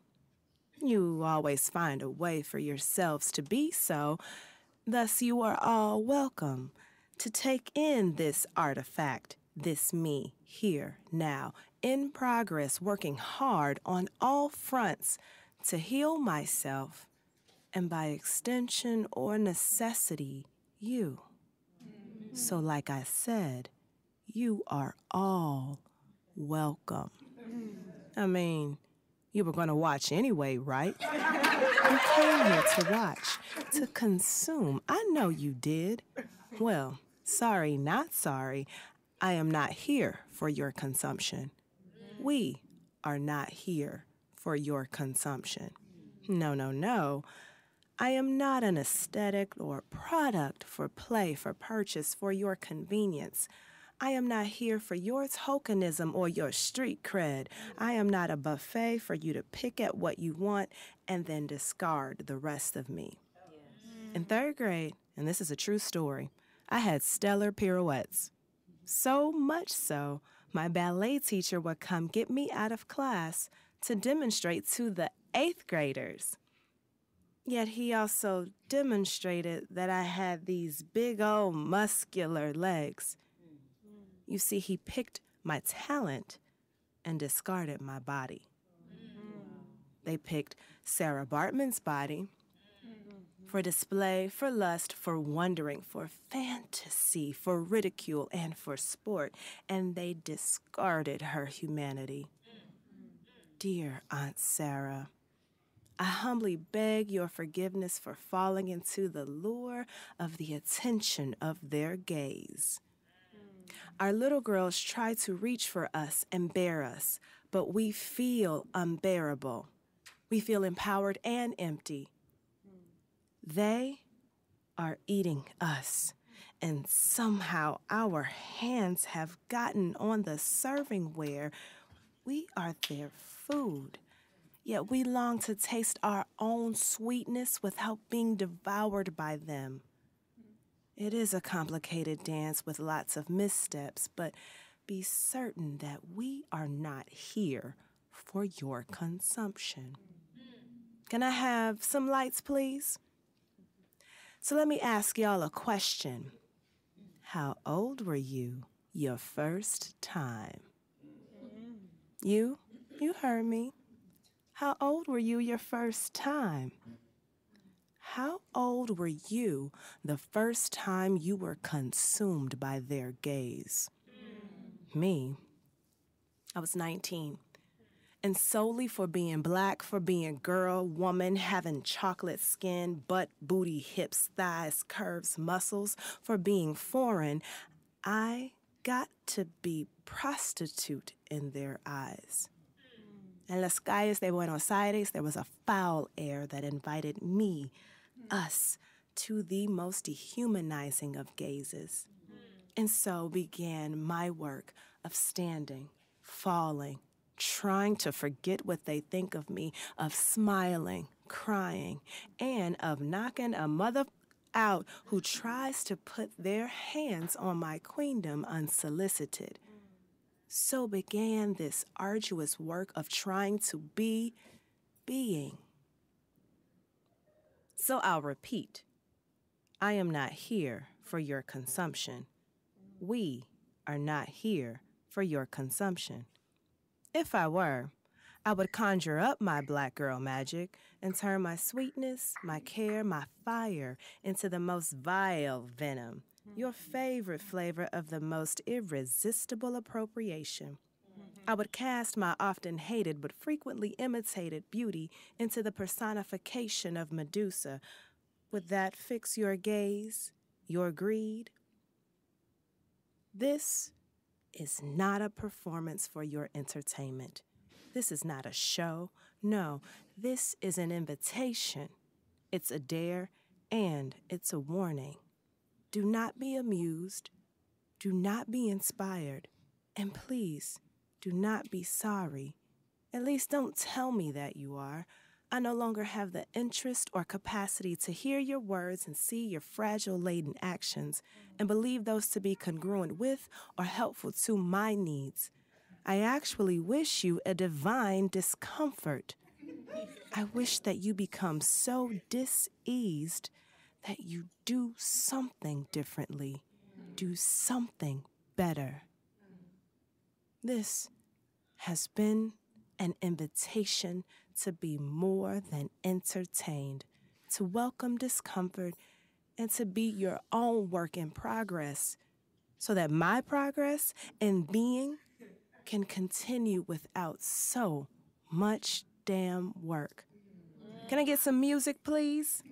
You always find a way for yourselves to be so, thus, you are all welcome to take in this artifact, this me, here, now, in progress, working hard on all fronts to heal myself, and by extension or necessity, you. So, like I said, you are all welcome. I mean, you were going to watch anyway, right? You came here to watch, to consume. I know you did. Well, sorry, not sorry. I am not here for your consumption. We are not here for your consumption. No, no, no. I am not an aesthetic or product for play, for purchase, for your convenience. I am not here for your tokenism or your street cred. I am not a buffet for you to pick at what you want and then discard the rest of me. In third grade, and this is a true story, I had stellar pirouettes. So much so, my ballet teacher would come get me out of class to demonstrate to the eighth graders. Yet he also demonstrated that I had these big old muscular legs. You see, he picked my talent and discarded my body. They picked Sarah Baartman's body for display, for lust, for wondering, for fantasy, for ridicule, and for sport, and they discarded her humanity. Dear Aunt Sarah, I humbly beg your forgiveness for falling into the lure of the attention of their gaze. Our little girls try to reach for us and bear us, but we feel unbearable. We feel empowered and empty. They are eating us, and somehow our hands have gotten on the servingware. We are their food. Yet we long to taste our own sweetness without being devoured by them. It is a complicated dance with lots of missteps, but be certain that we are not here for your consumption. Can I have some lights, please? So let me ask y'all a question. How old were you your first time? You? You heard me. How old were you your first time? How old were you the first time you were consumed by their gaze? Me, I was 19. And solely for being black, for being girl, woman, having chocolate skin, butt, booty, hips, thighs, curves, muscles, for being foreign, I got to be prostitute in their eyes. En las calles de Buenos Aires, there was a foul air that invited me, us, to the most dehumanizing of gazes. And so began my work of standing, falling, trying to forget what they think of me, of smiling, crying, and of knocking a mother out who tries to put their hands on my queendom unsolicited. So began this arduous work of trying to be being. So I'll repeat I am not here for your consumption. We are not here for your consumption. If I were, I would conjure up my black girl magic and turn my sweetness, my care, my fire into the most vile venom your favorite flavor of the most irresistible appropriation. I would cast my often hated but frequently imitated beauty into the personification of Medusa. Would that fix your gaze, your greed? This is not a performance for your entertainment. This is not a show. No, this is an invitation. It's a dare and it's a warning. Do not be amused. Do not be inspired. And please, do not be sorry. At least don't tell me that you are. I no longer have the interest or capacity to hear your words and see your fragile laden actions and believe those to be congruent with or helpful to my needs. I actually wish you a divine discomfort. I wish that you become so diseased that you do something differently, do something better. This has been an invitation to be more than entertained, to welcome discomfort, and to be your own work in progress, so that my progress and being can continue without so much damn work. Can I get some music, please?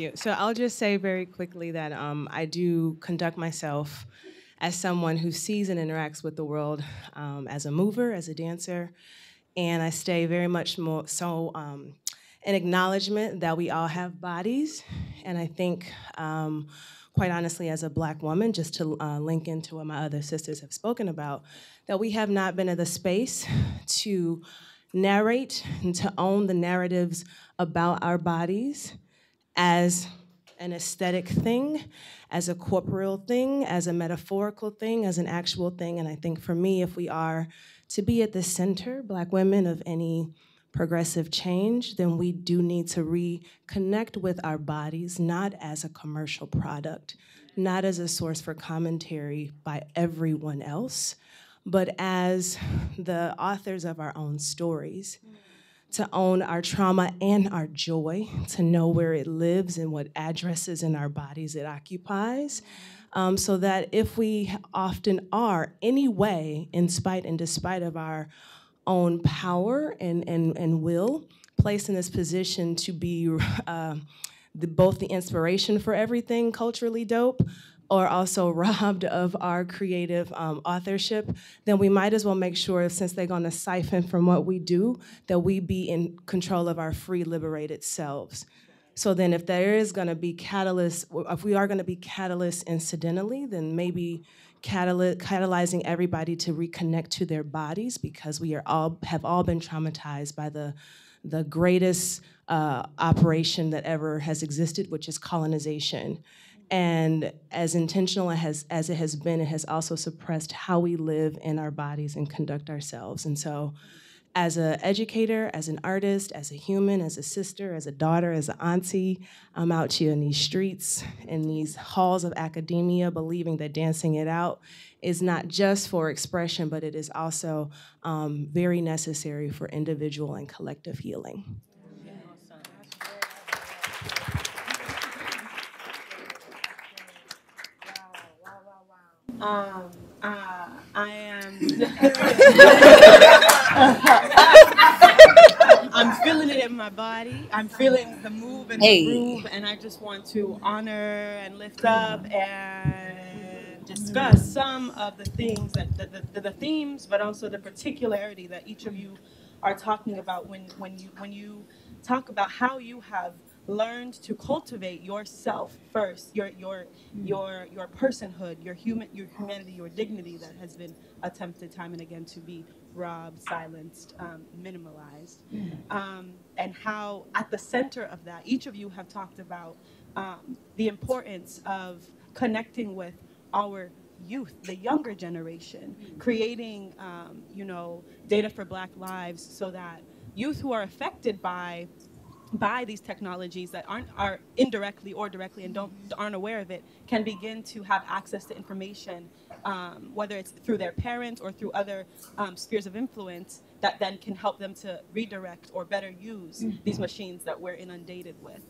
You. So I'll just say very quickly that um, I do conduct myself as someone who sees and interacts with the world um, as a mover, as a dancer, and I stay very much more so um, an acknowledgement that we all have bodies, and I think. Um, quite honestly, as a black woman, just to uh, link into what my other sisters have spoken about, that we have not been in the space to narrate and to own the narratives about our bodies as an aesthetic thing, as a corporeal thing, as a metaphorical thing, as an actual thing. And I think for me, if we are to be at the center, Black women, of any progressive change, then we do need to reconnect with our bodies, not as a commercial product, not as a source for commentary by everyone else, but as the authors of our own stories to own our trauma and our joy, to know where it lives and what addresses in our bodies it occupies. Um, so that if we often are, anyway, in spite and despite of our own power and, and, and will, placed in this position to be uh, the, both the inspiration for everything culturally dope, or also robbed of our creative um, authorship, then we might as well make sure, since they're going to siphon from what we do, that we be in control of our free, liberated selves. So then, if there is going to be catalyst, if we are going to be catalyst incidentally, then maybe cataly- catalyzing everybody to reconnect to their bodies because we are all have all been traumatized by the the greatest uh, operation that ever has existed, which is colonization. And as intentional as, as it has been, it has also suppressed how we live in our bodies and conduct ourselves. And so, as an educator, as an artist, as a human, as a sister, as a daughter, as an auntie, I'm out here in these streets, in these halls of academia, believing that dancing it out is not just for expression, but it is also um, very necessary for individual and collective healing. Um, uh, I am. I'm feeling it in my body. I'm feeling the move and Hey. the groove, and I just want to honor and lift up and discuss some of the things that the, the, the themes, but also the particularity that each of you are talking about when when you when you talk about how you have learned to cultivate yourself first, your your your your personhood, your human your humanity, your dignity that has been attempted time and again to be robbed, silenced, um, minimalized, um, and how at the center of that, each of you have talked about um, the importance of connecting with our youth, the younger generation, creating, um, you know, data for Black lives so that youth who are affected by by these technologies that aren't are indirectly or directly and don't aren't aware of it can begin to have access to information um, whether it's through their parents or through other um, spheres of influence that then can help them to redirect or better use these machines that we're inundated with.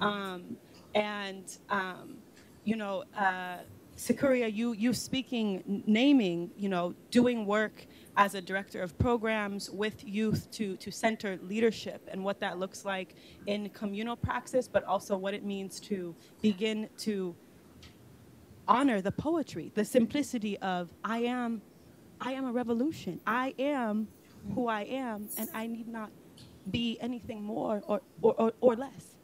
Um, and um, you know uh, Sequoria, you you speaking, naming, you know, doing work as a director of programs with youth to to center leadership and what that looks like in communal praxis, but also what it means to begin to honor the poetry, the simplicity of I am, I am a revolution. I am who I am, and I need not be anything more or or, or, or less.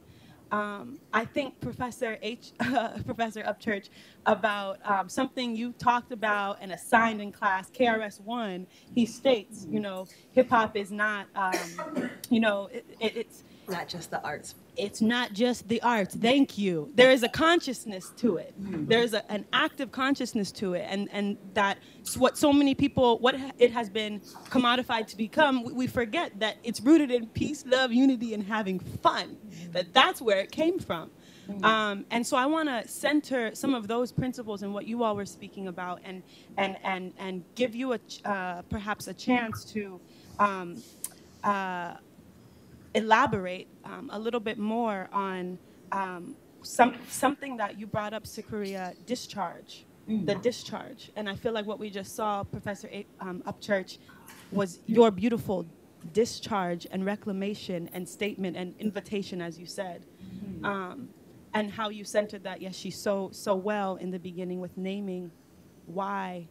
Um, I think Professor H, Professor Upchurch, about um, something you talked about and assigned in class, KRS One. He states, you know, hip hop is not, um, you know, it, it, it's Not just the arts. it's not just the arts. Thank you. There is a consciousness to it. There's a, an active consciousness to it, and and that's what so many people, what it has been commodified to become. We, we forget that it's rooted in peace, love, unity, and having fun. That that's where it came from. Um, and so I want to center some of those principles and what you all were speaking about, and and and and give you a ch- uh, perhaps a chance to. Um, uh, elaborate um, a little bit more on um, some, something that you brought up, Sequoria, discharge, the discharge. And I feel like what we just saw, Professor A- um, Upchurch, was your beautiful discharge and reclamation and statement and invitation, as you said. Um, and how you centered that, yes, she so, so well in the beginning with naming why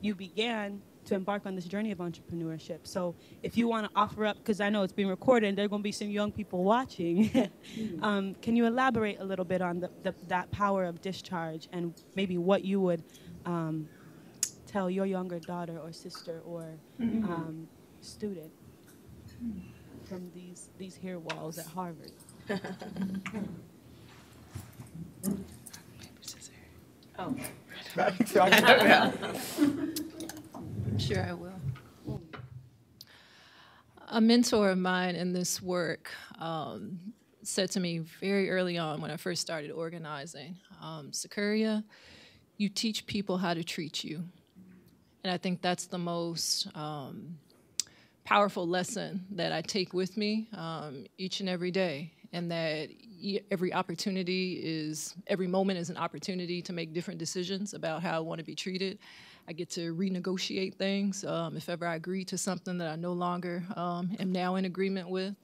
you began to embark on this journey of entrepreneurship. So if you want to offer up, because I know it's being recorded and there are going to be some young people watching, um, can you elaborate a little bit on the, the, that power of discharge and maybe what you would um, tell your younger daughter or sister or um, student from these, these here walls at Harvard? I'm sure I will. A mentor of mine in this work um, said to me very early on when I first started organizing, um, Sequoria, you teach people how to treat you. And I think that's the most um, powerful lesson that I take with me um, each and every day, and that every opportunity is, every moment is an opportunity to make different decisions about how I want to be treated. I get to renegotiate things um, if ever I agree to something that I no longer um, am now in agreement with.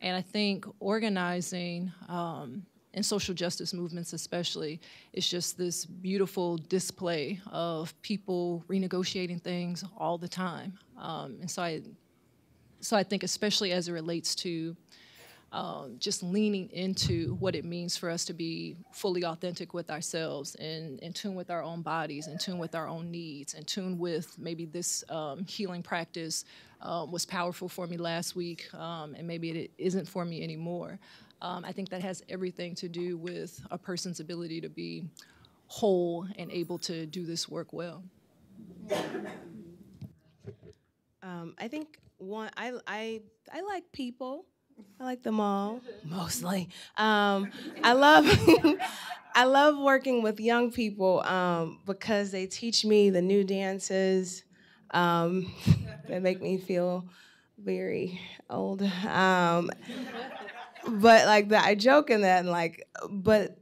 And I think organizing um, and social justice movements, especially, is just this beautiful display of people renegotiating things all the time. Um, and so I, so I think, especially as it relates to um, just leaning into what it means for us to be fully authentic with ourselves and in tune with our own bodies, in tune with our own needs, in tune with maybe this um, healing practice um, was powerful for me last week um, and maybe it isn't for me anymore. Um, I think that has everything to do with a person's ability to be whole and able to do this work well. Um, I think one, I, I, I like people. I like them all mostly. Um, I love, I love working with young people um, because they teach me the new dances um, that make me feel very old. Um, but like that, I joke in that, and like, but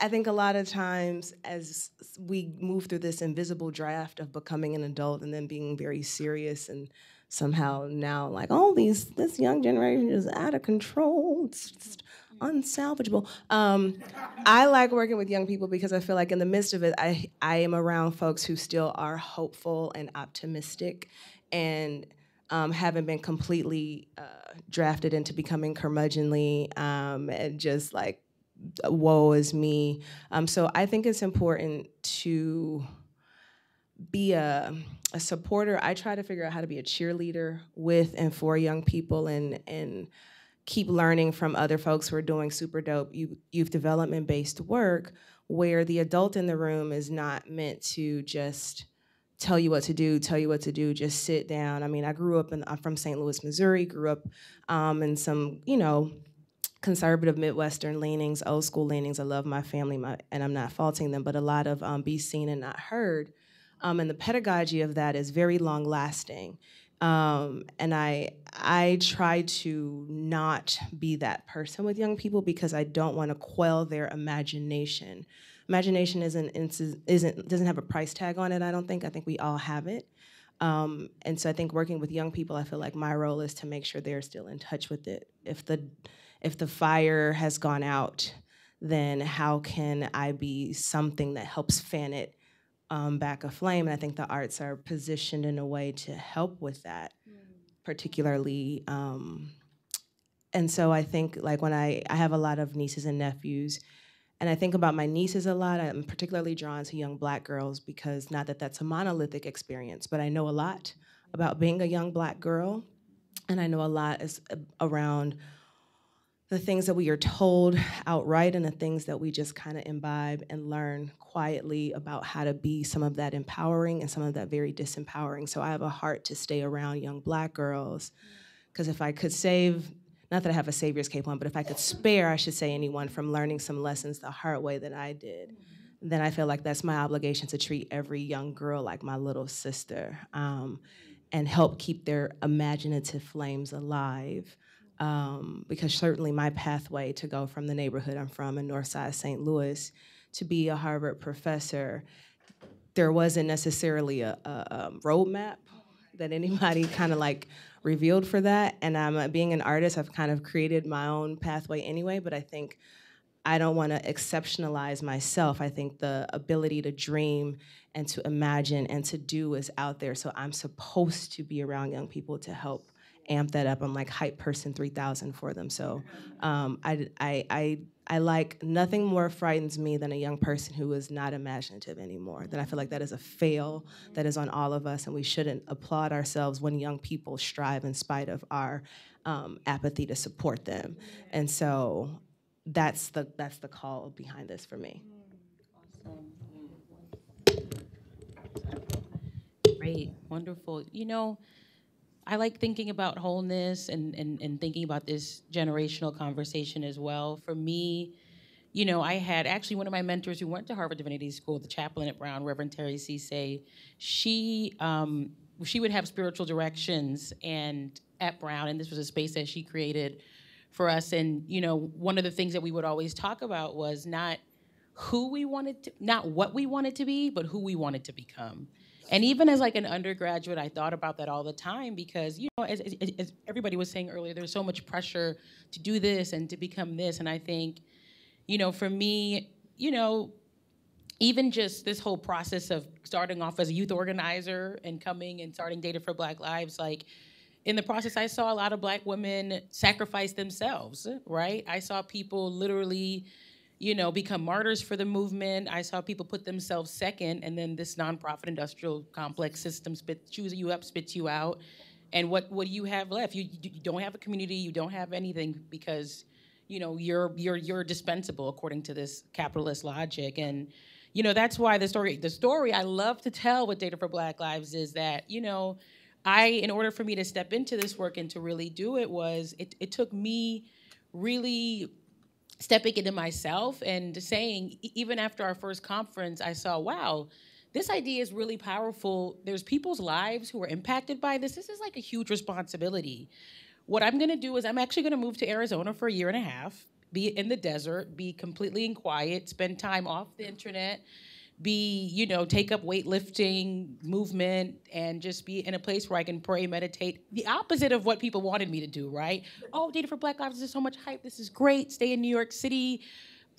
I think a lot of times as we move through this invisible draft of becoming an adult and then being very serious and somehow now like all these this young generation is out of control. It's just unsalvageable. Um, i like working with young people because i feel like in the midst of it i, I am around folks who still are hopeful and optimistic and um, haven't been completely uh, drafted into becoming curmudgeonly um, and just like woe is me. Um, so I think it's important to be a, a supporter. I try to figure out how to be a cheerleader with and for young people and and keep learning from other folks who are doing super dope youth, development based work where the adult in the room is not meant to just tell you what to do, tell you what to do, just sit down. I mean, I grew up in, I'm from St. Louis, Missouri, grew up um, in some, you know, conservative Midwestern leanings, old school leanings. I love my family, my, and I'm not faulting them, but a lot of um, be seen and not heard. Um, and the pedagogy of that is very long lasting. Um, and I I try to not be that person with young people because I don't want to quell their imagination. Imagination isn't isn't doesn't have a price tag on it. I don't think. I think we all have it. Um, and so I think working with young people, I feel like my role is to make sure they're still in touch with it. If the if the fire has gone out, then how can I be something that helps fan it um, back aflame. And I think the arts are positioned in a way to help with that, mm. particularly. Um, and so I think like when I, I have a lot of nieces and nephews, and I think about my nieces a lot. I'm particularly drawn to young black girls because not that that's a monolithic experience, but I know a lot about being a young black girl, and I know a lot is around the things that we are told outright and the things that we just kind of imbibe and learn quietly about how to be some of that empowering and some of that very disempowering. So I have a heart to stay around young black girls because if I could save, not that I have a savior's cape on, but if I could spare, I should say, anyone from learning some lessons the hard way that I did, then I feel like that's my obligation to treat every young girl like my little sister um, and help keep their imaginative flames alive um, because certainly my pathway to go from the neighborhood I'm from in Northside St. Louis to be a Harvard professor, there wasn't necessarily a, a, a roadmap that anybody kind of like revealed for that. And I'm being an artist, I've kind of created my own pathway anyway. But I think I don't want to exceptionalize myself. I think the ability to dream and to imagine and to do is out there. So I'm supposed to be around young people to help amp that up. I'm like hype person 3000 for them. So um, I, I, I, I like nothing more frightens me than a young person who is not imaginative anymore. That I feel like that is a fail that is on all of us, and we shouldn't applaud ourselves when young people strive in spite of our um, apathy to support them. And so that's the that's the call behind this for me. Great, wonderful. You know, I like thinking about wholeness and, and, and thinking about this generational conversation as well. For me, you know, I had actually one of my mentors who went to Harvard Divinity School, the chaplain at Brown, Reverend Terry Cisse. She um, she would have spiritual directions and at Brown, and this was a space that she created for us. And you know, one of the things that we would always talk about was not who we wanted to, not what we wanted to be, but who we wanted to become. And even as like an undergraduate, I thought about that all the time because you know, as, as, as, everybody was saying earlier, there's so much pressure to do this and to become this. And I think, you know, for me, you know, even just this whole process of starting off as a youth organizer and coming and starting Data for Black Lives, like in the process, I saw a lot of black women sacrifice themselves, right? I saw people literally you know, become martyrs for the movement. I saw people put themselves second, and then this nonprofit industrial complex system spit, chews you up, spits you out. And what, what do you have left? You, you don't have a community, you don't have anything because, you know, you're, you're, you're dispensable according to this capitalist logic. And, you know, that's why the story, the story I love to tell with Data for Black Lives is that, you know, I, in order for me to step into this work and to really do it was, it, it took me really stepping into myself and saying, even after our first conference, I saw, wow, this idea is really powerful. There's people's lives who are impacted by this. This is like a huge responsibility. What I'm gonna do is I'm actually gonna move to Arizona for a year and a half, be in the desert, be completely in quiet, spend time off the internet, be, you know, take up weightlifting, movement, and just be in a place where I can pray, meditate. The opposite of what people wanted me to do, right? Oh, Data for Black Lives, there's so much hype. This is great. Stay in New York City.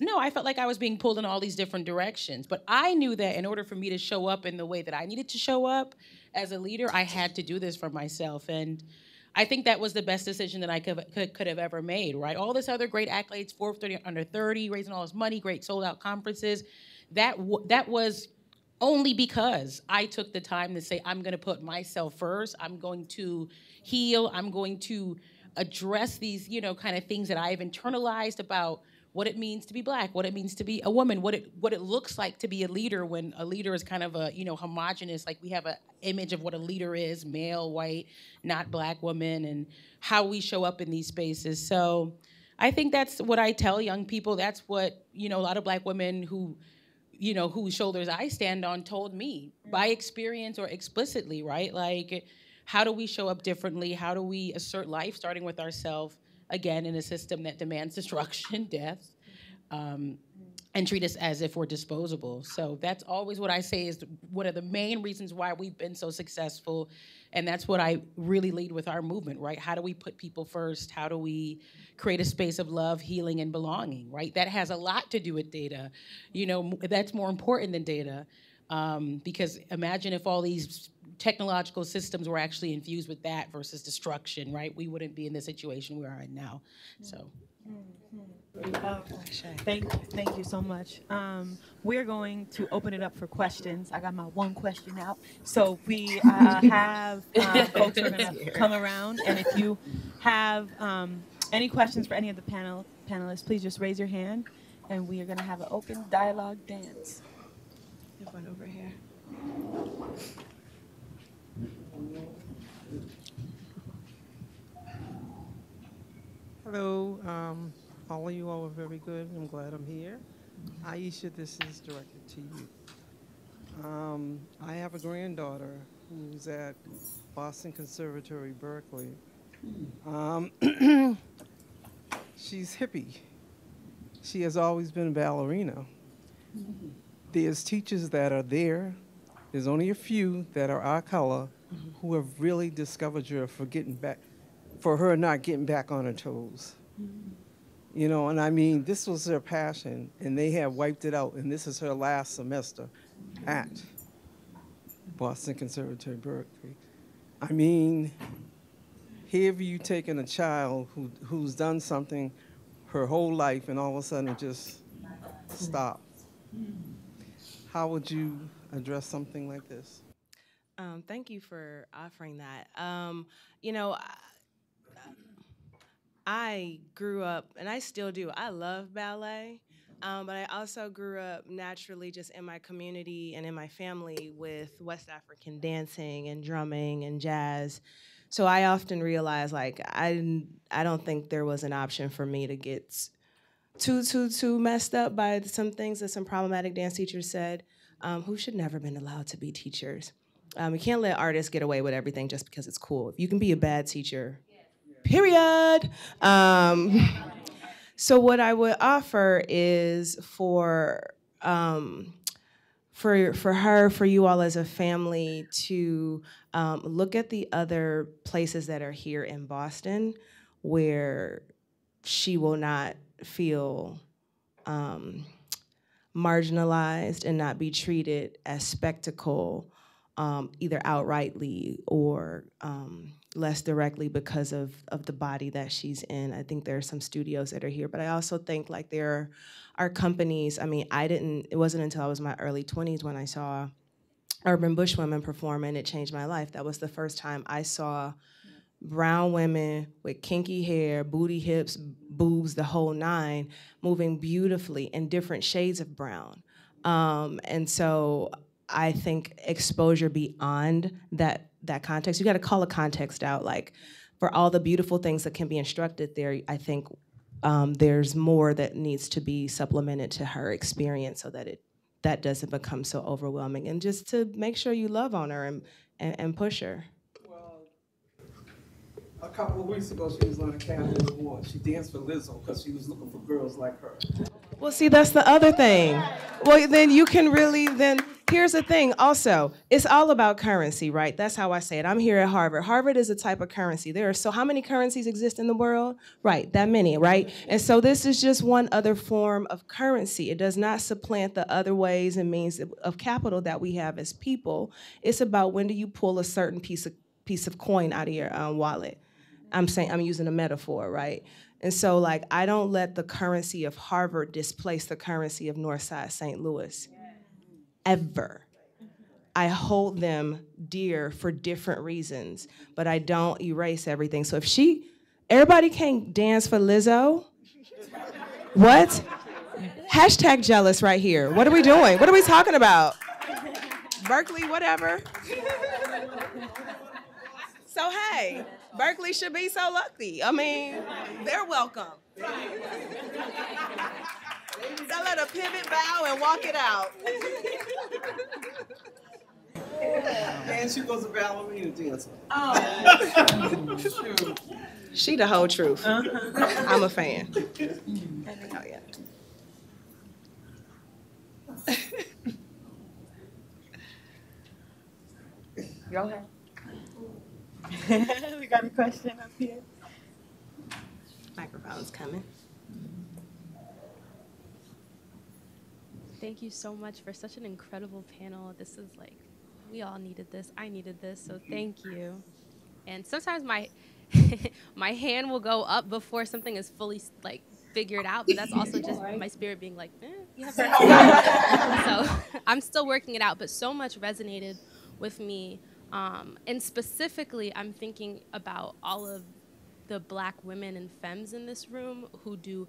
No, I felt like I was being pulled in all these different directions. But I knew that in order for me to show up in the way that I needed to show up as a leader, I had to do this for myself. And I think that was the best decision that I could, could, could have ever made, right? All this other great accolades, 430 under 30, raising all this money, great sold out conferences that that was only because I took the time to say, I'm going to put myself first. I'm going to heal. I'm going to address these, you know, kind of things that I've internalized about what it means to be black, what it means to be a woman, what it what it looks like to be a leader when a leader is kind of a, you know, homogenous, like we have an image of what a leader is, male, white, not black woman, and how we show up in these spaces. So I think that's what I tell young people. That's what, you know, a lot of black women who you know, whose shoulders I stand on told me by experience or explicitly, right? Like, how do we show up differently? How do we assert life, starting with ourselves, again, in a system that demands destruction, death, um, and treat us as if we're disposable? So that's always what I say is one of the main reasons why we've been so successful. And that's what I really lead with our movement, right? How do we put people first? How do we create a space of love, healing, and belonging, right? That has a lot to do with data. You know, that's more important than data. Um, because imagine if all these technological systems were actually infused with that versus destruction, right? We wouldn't be in the situation we are in now. So. Thank you, thank you so much. Um, we're going to open it up for questions. I got my one question out. So we uh, have uh, folks who are going to come around, and if you have um, any questions for any of the panel panelists, please just raise your hand, and we are going to have an open dialogue dance. One over here. Hello, um, all of you all are very good. I'm glad I'm here. Aysha, this is directed to you. Um, I have a granddaughter who's at Boston Conservatory, Berklee. Um, she's hippie. She has always been a ballerina. There's teachers that are there. There's only a few that are our color who have really discovered her for getting back, for her not getting back on her toes. You know, and I mean, this was her passion, and they have wiped it out, and this is her last semester at Boston Conservatory, Berklee. I mean, have you taken a child who, who's done something her whole life, and all of a sudden it just stopped. How would you address something like this? Um, thank you for offering that. Um, you know, I, I grew up, and I still do. I love ballet, um, but I also grew up naturally just in my community and in my family with West African dancing and drumming and jazz. So I often realize, like, I I don't think there was an option for me to get too too too messed up by some things that some problematic dance teachers said, um, who should never been allowed to be teachers. Um, you can't let artists get away with everything just because it's cool. If you can be a bad teacher, period. Um, so what I would offer is for um, for for her, for you all as a family to um, look at the other places that are here in Boston where she will not feel um, marginalized and not be treated as spectacle um, either outrightly or um, less directly because of, of the body that she's in. I think there are some studios that are here, but I also think like there are companies. I mean, I didn't, it wasn't until I was in my early 20s when I saw Urban Bush Women perform and it changed my life. That was the first time I saw brown women with kinky hair, booty hips, boobs, the whole nine, moving beautifully in different shades of brown. Um, and so I think exposure beyond that that context, you got to call a context out. Like for all the beautiful things that can be instructed there, I think um, there's more that needs to be supplemented to her experience so that it that doesn't become so overwhelming. And just to make sure you love on her and and, and push her. Well, a couple of weeks ago, she was on a Academy Award. She danced for Lizzo because she was looking for girls like her. Well, see, that's the other thing. Well, then you can really then. Here's the thing. Also, it's all about currency, right? That's how I say it. I'm here at Harvard. Harvard is a type of currency. There are so how many currencies exist in the world? Right, that many, right? And so this is just one other form of currency. It does not supplant the other ways and means of- capital that we have as people. It's about when do you pull a certain piece of piece of coin out of your um, wallet. I'm saying I'm using a metaphor, right? And so like I don't let the currency of Harvard displace the currency of Northside St. Louis. Ever. I hold them dear for different reasons, but I don't erase everything. So if she, everybody can't dance for Lizzo. What? Hashtag jealous right here. What are we doing? What are we talking about? Berklee, whatever. So hey, Berklee should be so lucky. I mean, they're welcome. Tell her to pivot, bow, and walk it out. And she was a ballerina dancer. She the whole truth. Uh-huh. I'm a fan. Oh yeah. Go ahead. we got a question up here. Microphone's coming. Thank you so much for such an incredible panel. This is like, we all needed this. I needed this, so thank you. And sometimes my my hand will go up before something is fully like figured out, but that's also just my spirit being like, eh, you have so I'm still working it out, but so much resonated with me. Um, and specifically, I'm thinking about all of the black women and femmes in this room who do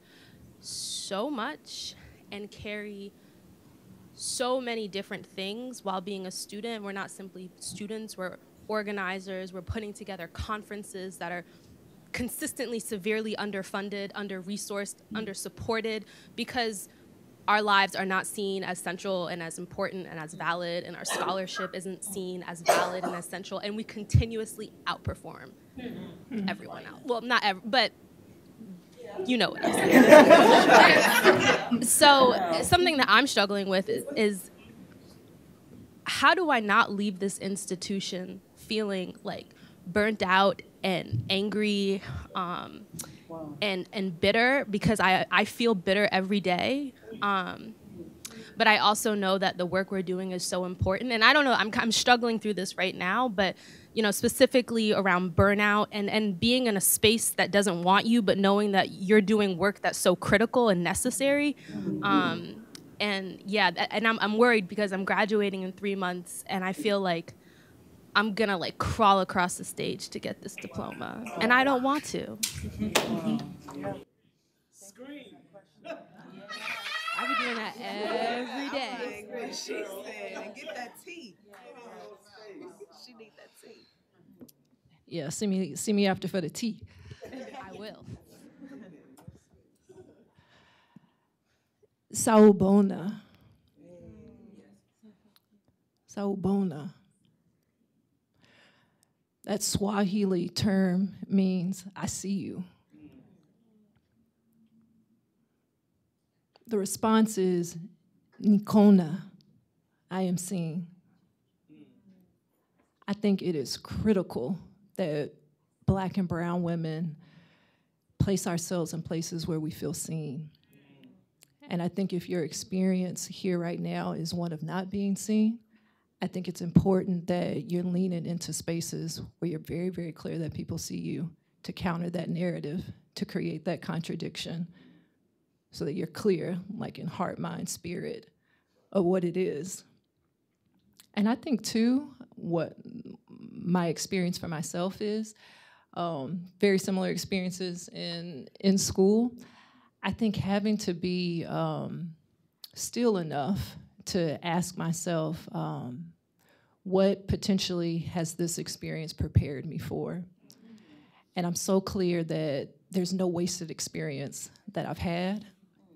so much and carry so many different things while being a student. We're not simply students, we're organizers, we're putting together conferences that are consistently severely underfunded, under resourced, under supported because our lives are not seen as central and as important and as valid, and our scholarship isn't seen as valid and as central, and we continuously outperform hmm. everyone else. Well, not ever, but you know what I'm saying. so something that I'm struggling with is, is how do I not leave this institution feeling like burnt out and angry um, and and bitter because I I feel bitter every day. Um, but I also know that the work we're doing is so important. And I don't know, I'm, I'm struggling through this right now, but you know, specifically around burnout and, and being in a space that doesn't want you, but knowing that you're doing work that's so critical and necessary. Um, and yeah, and I'm, I'm worried because I'm graduating in three months and I feel like I'm gonna like crawl across the stage to get this diploma. And I don't want to. Scream. I be doing that every day. She said, get that tea. She need that tea. Yeah, see me, see me after for the tea. I will. Sawubona. Sawubona. That Swahili term means I see you. The response is Ngikhona, I am seen. I think it is critical that black and brown women place ourselves in places where we feel seen. And I think if your experience here right now is one of not being seen, I think it's important that you're leaning into spaces where you're very, very clear that people see you to counter that narrative, to create that contradiction, so that you're clear, like in heart, mind, spirit, of what it is. And I think, too, what my experience for myself is um, very similar experiences in, in school. I think having to be um, still enough to ask myself, um, what potentially has this experience prepared me for? And I'm so clear that there's no wasted experience that I've had.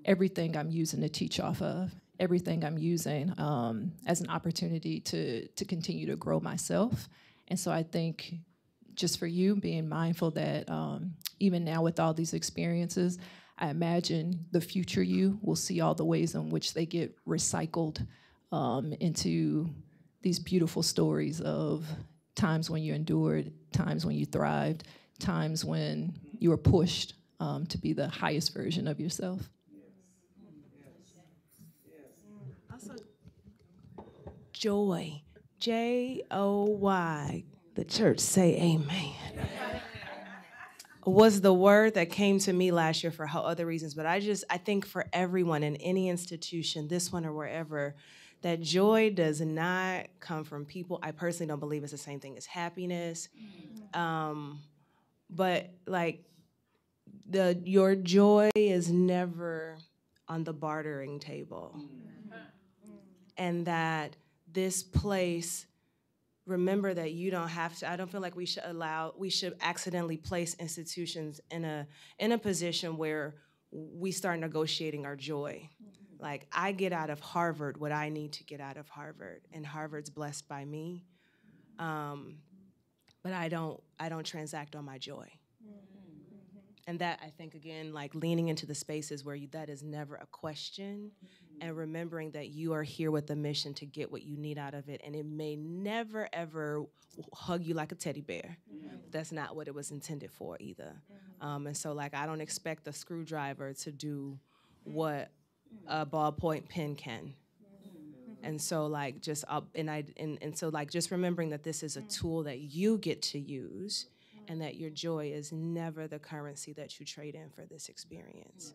Everything I'm using to teach off of, everything I'm using um, as an opportunity to, to continue to grow myself. And so I think just for you, being mindful that um, even now with all these experiences, I imagine the future you will see all the ways in which they get recycled um, into these beautiful stories of times when you endured, times when you thrived, times when you were pushed um, to be the highest version of yourself. Joy. J O Y. The church say amen. Was the word that came to me last year for other reasons, but I just, I think for everyone in any institution, this one or wherever, that joy does not come from people. I personally don't believe it's the same thing as happiness. Um, but like the your joy is never on the bartering table. And that this place remember that you don't have to i don't feel like we should allow we should accidentally place institutions in a in a position where we start negotiating our joy. Mm-hmm. Like i get out of harvard what i need to get out of harvard and harvard's blessed by me um, but i don't i don't transact on my joy. Mm-hmm. And that i think again like leaning into the spaces where you, that is never a question mm-hmm. And remembering that you are here with a mission to get what you need out of it and it may never ever hug you like a teddy bear. Mm-hmm. That's not what it was intended for either. Mm-hmm. Um, and so like i don't expect the screwdriver to do what a ballpoint pen can. Mm-hmm. And so like just up and i and, and so like just remembering that this is a mm. tool that you get to use and mm. that your joy is never the currency that you trade in for this experience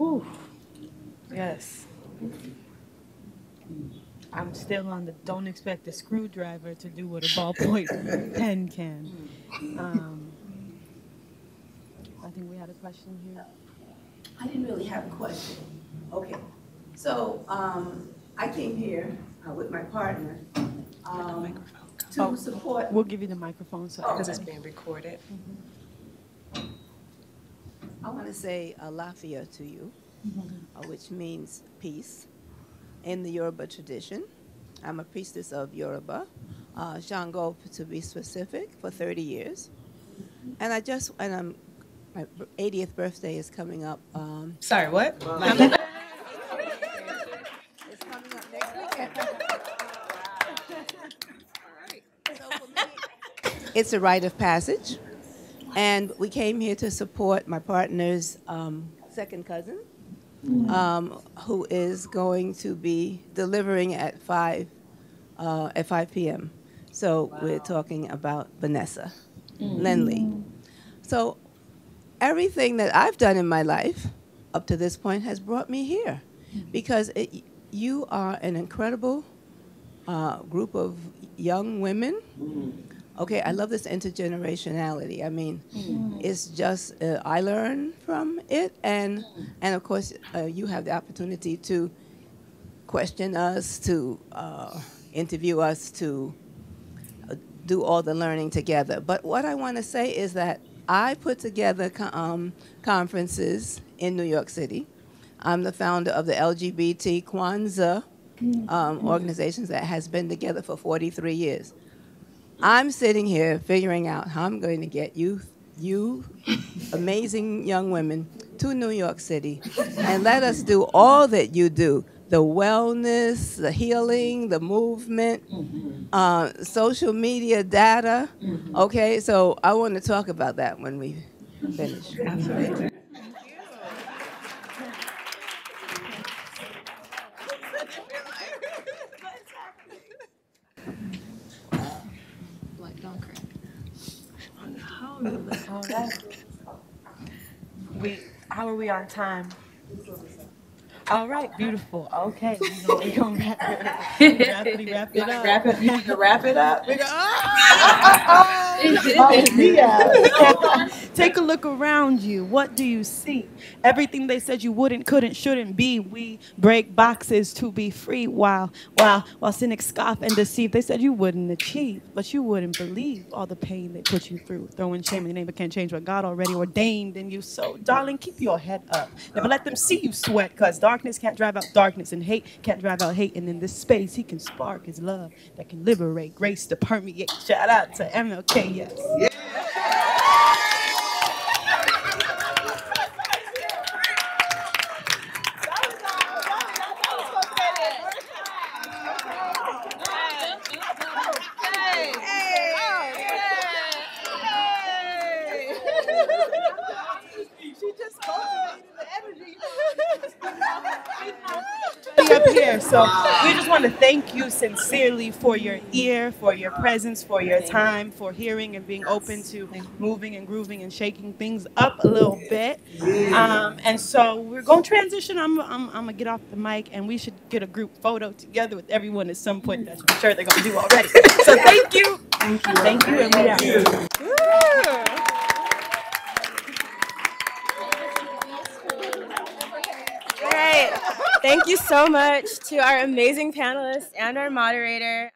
Ooh. Yes. I'm still on the don't expect a screwdriver to do what a ballpoint pen can. Um, I think we had a question here. I didn't really have a question. Okay. So, um, I came here uh, with my partner, um, to support. We'll give you the microphone so. Because it's being recorded. I want to say alafia to you, uh, which means peace in the Yoruba tradition. I'm a priestess of Yoruba, uh, Shango to be specific, for 30 years. And I just, and I'm, my 80th birthday is coming up. Um, Sorry, what? It's coming up next weekend. So for me, It's a rite of passage. And we came here to support my partner's um, second cousin, um, who is going to be delivering at 5, uh, at 5 p.m. So we're talking about Vanessa Lindley. So everything that I've done in my life up to this point has brought me here because it, you are an incredible uh, group of young women. Okay, I love this intergenerationality. I mean, it's just uh, I learn from it, and and of course uh, you have the opportunity to question us, to uh, interview us, to uh, do all the learning together. But what I want to say is that I put together um, conferences in New York City. I'm the founder of the LGBT Kwanzaa um, organizations that has been together for 43 years. I'm sitting here figuring out how I'm going to get you, you amazing young women, to New York City and let us do all that you do the wellness, the healing, the movement, uh, social media data. Okay, so I want to talk about that when we finish. All right. We, how are we on time? All right, beautiful. Okay, we're gonna, we gonna wrap, rapidly wrap it up. Wrap it, wrap it up. We go, oh, ah! yeah. Take a look around you. What do you see? Everything they said you wouldn't, couldn't, shouldn't be. We break boxes to be free. While while while cynics scoff and deceive, they said you wouldn't achieve, but you wouldn't believe all the pain they put you through. Throwing shame in your name, but can't change what God already ordained in you. So, darling, keep your head up. Never let them see you sweat, cause darkness can't drive out darkness, and hate can't drive out hate. And in this space, He can spark His love that can liberate, grace to permeate. Shout out to MLK, yes. She just cultivated the energy. Be up here. there. So we just want to thank you sincerely for your ear, for your presence, for your time, for hearing and being open to moving and grooving and shaking things up a little bit. Um, and so we're going to transition. I'm, I'm, I'm going to get off the mic and we should get a group photo together with everyone at some point. That's I'm sure they're going to do already. So thank you. Thank you. Thank you. And we out. All right. Thank you so much to our amazing panelists and our moderator.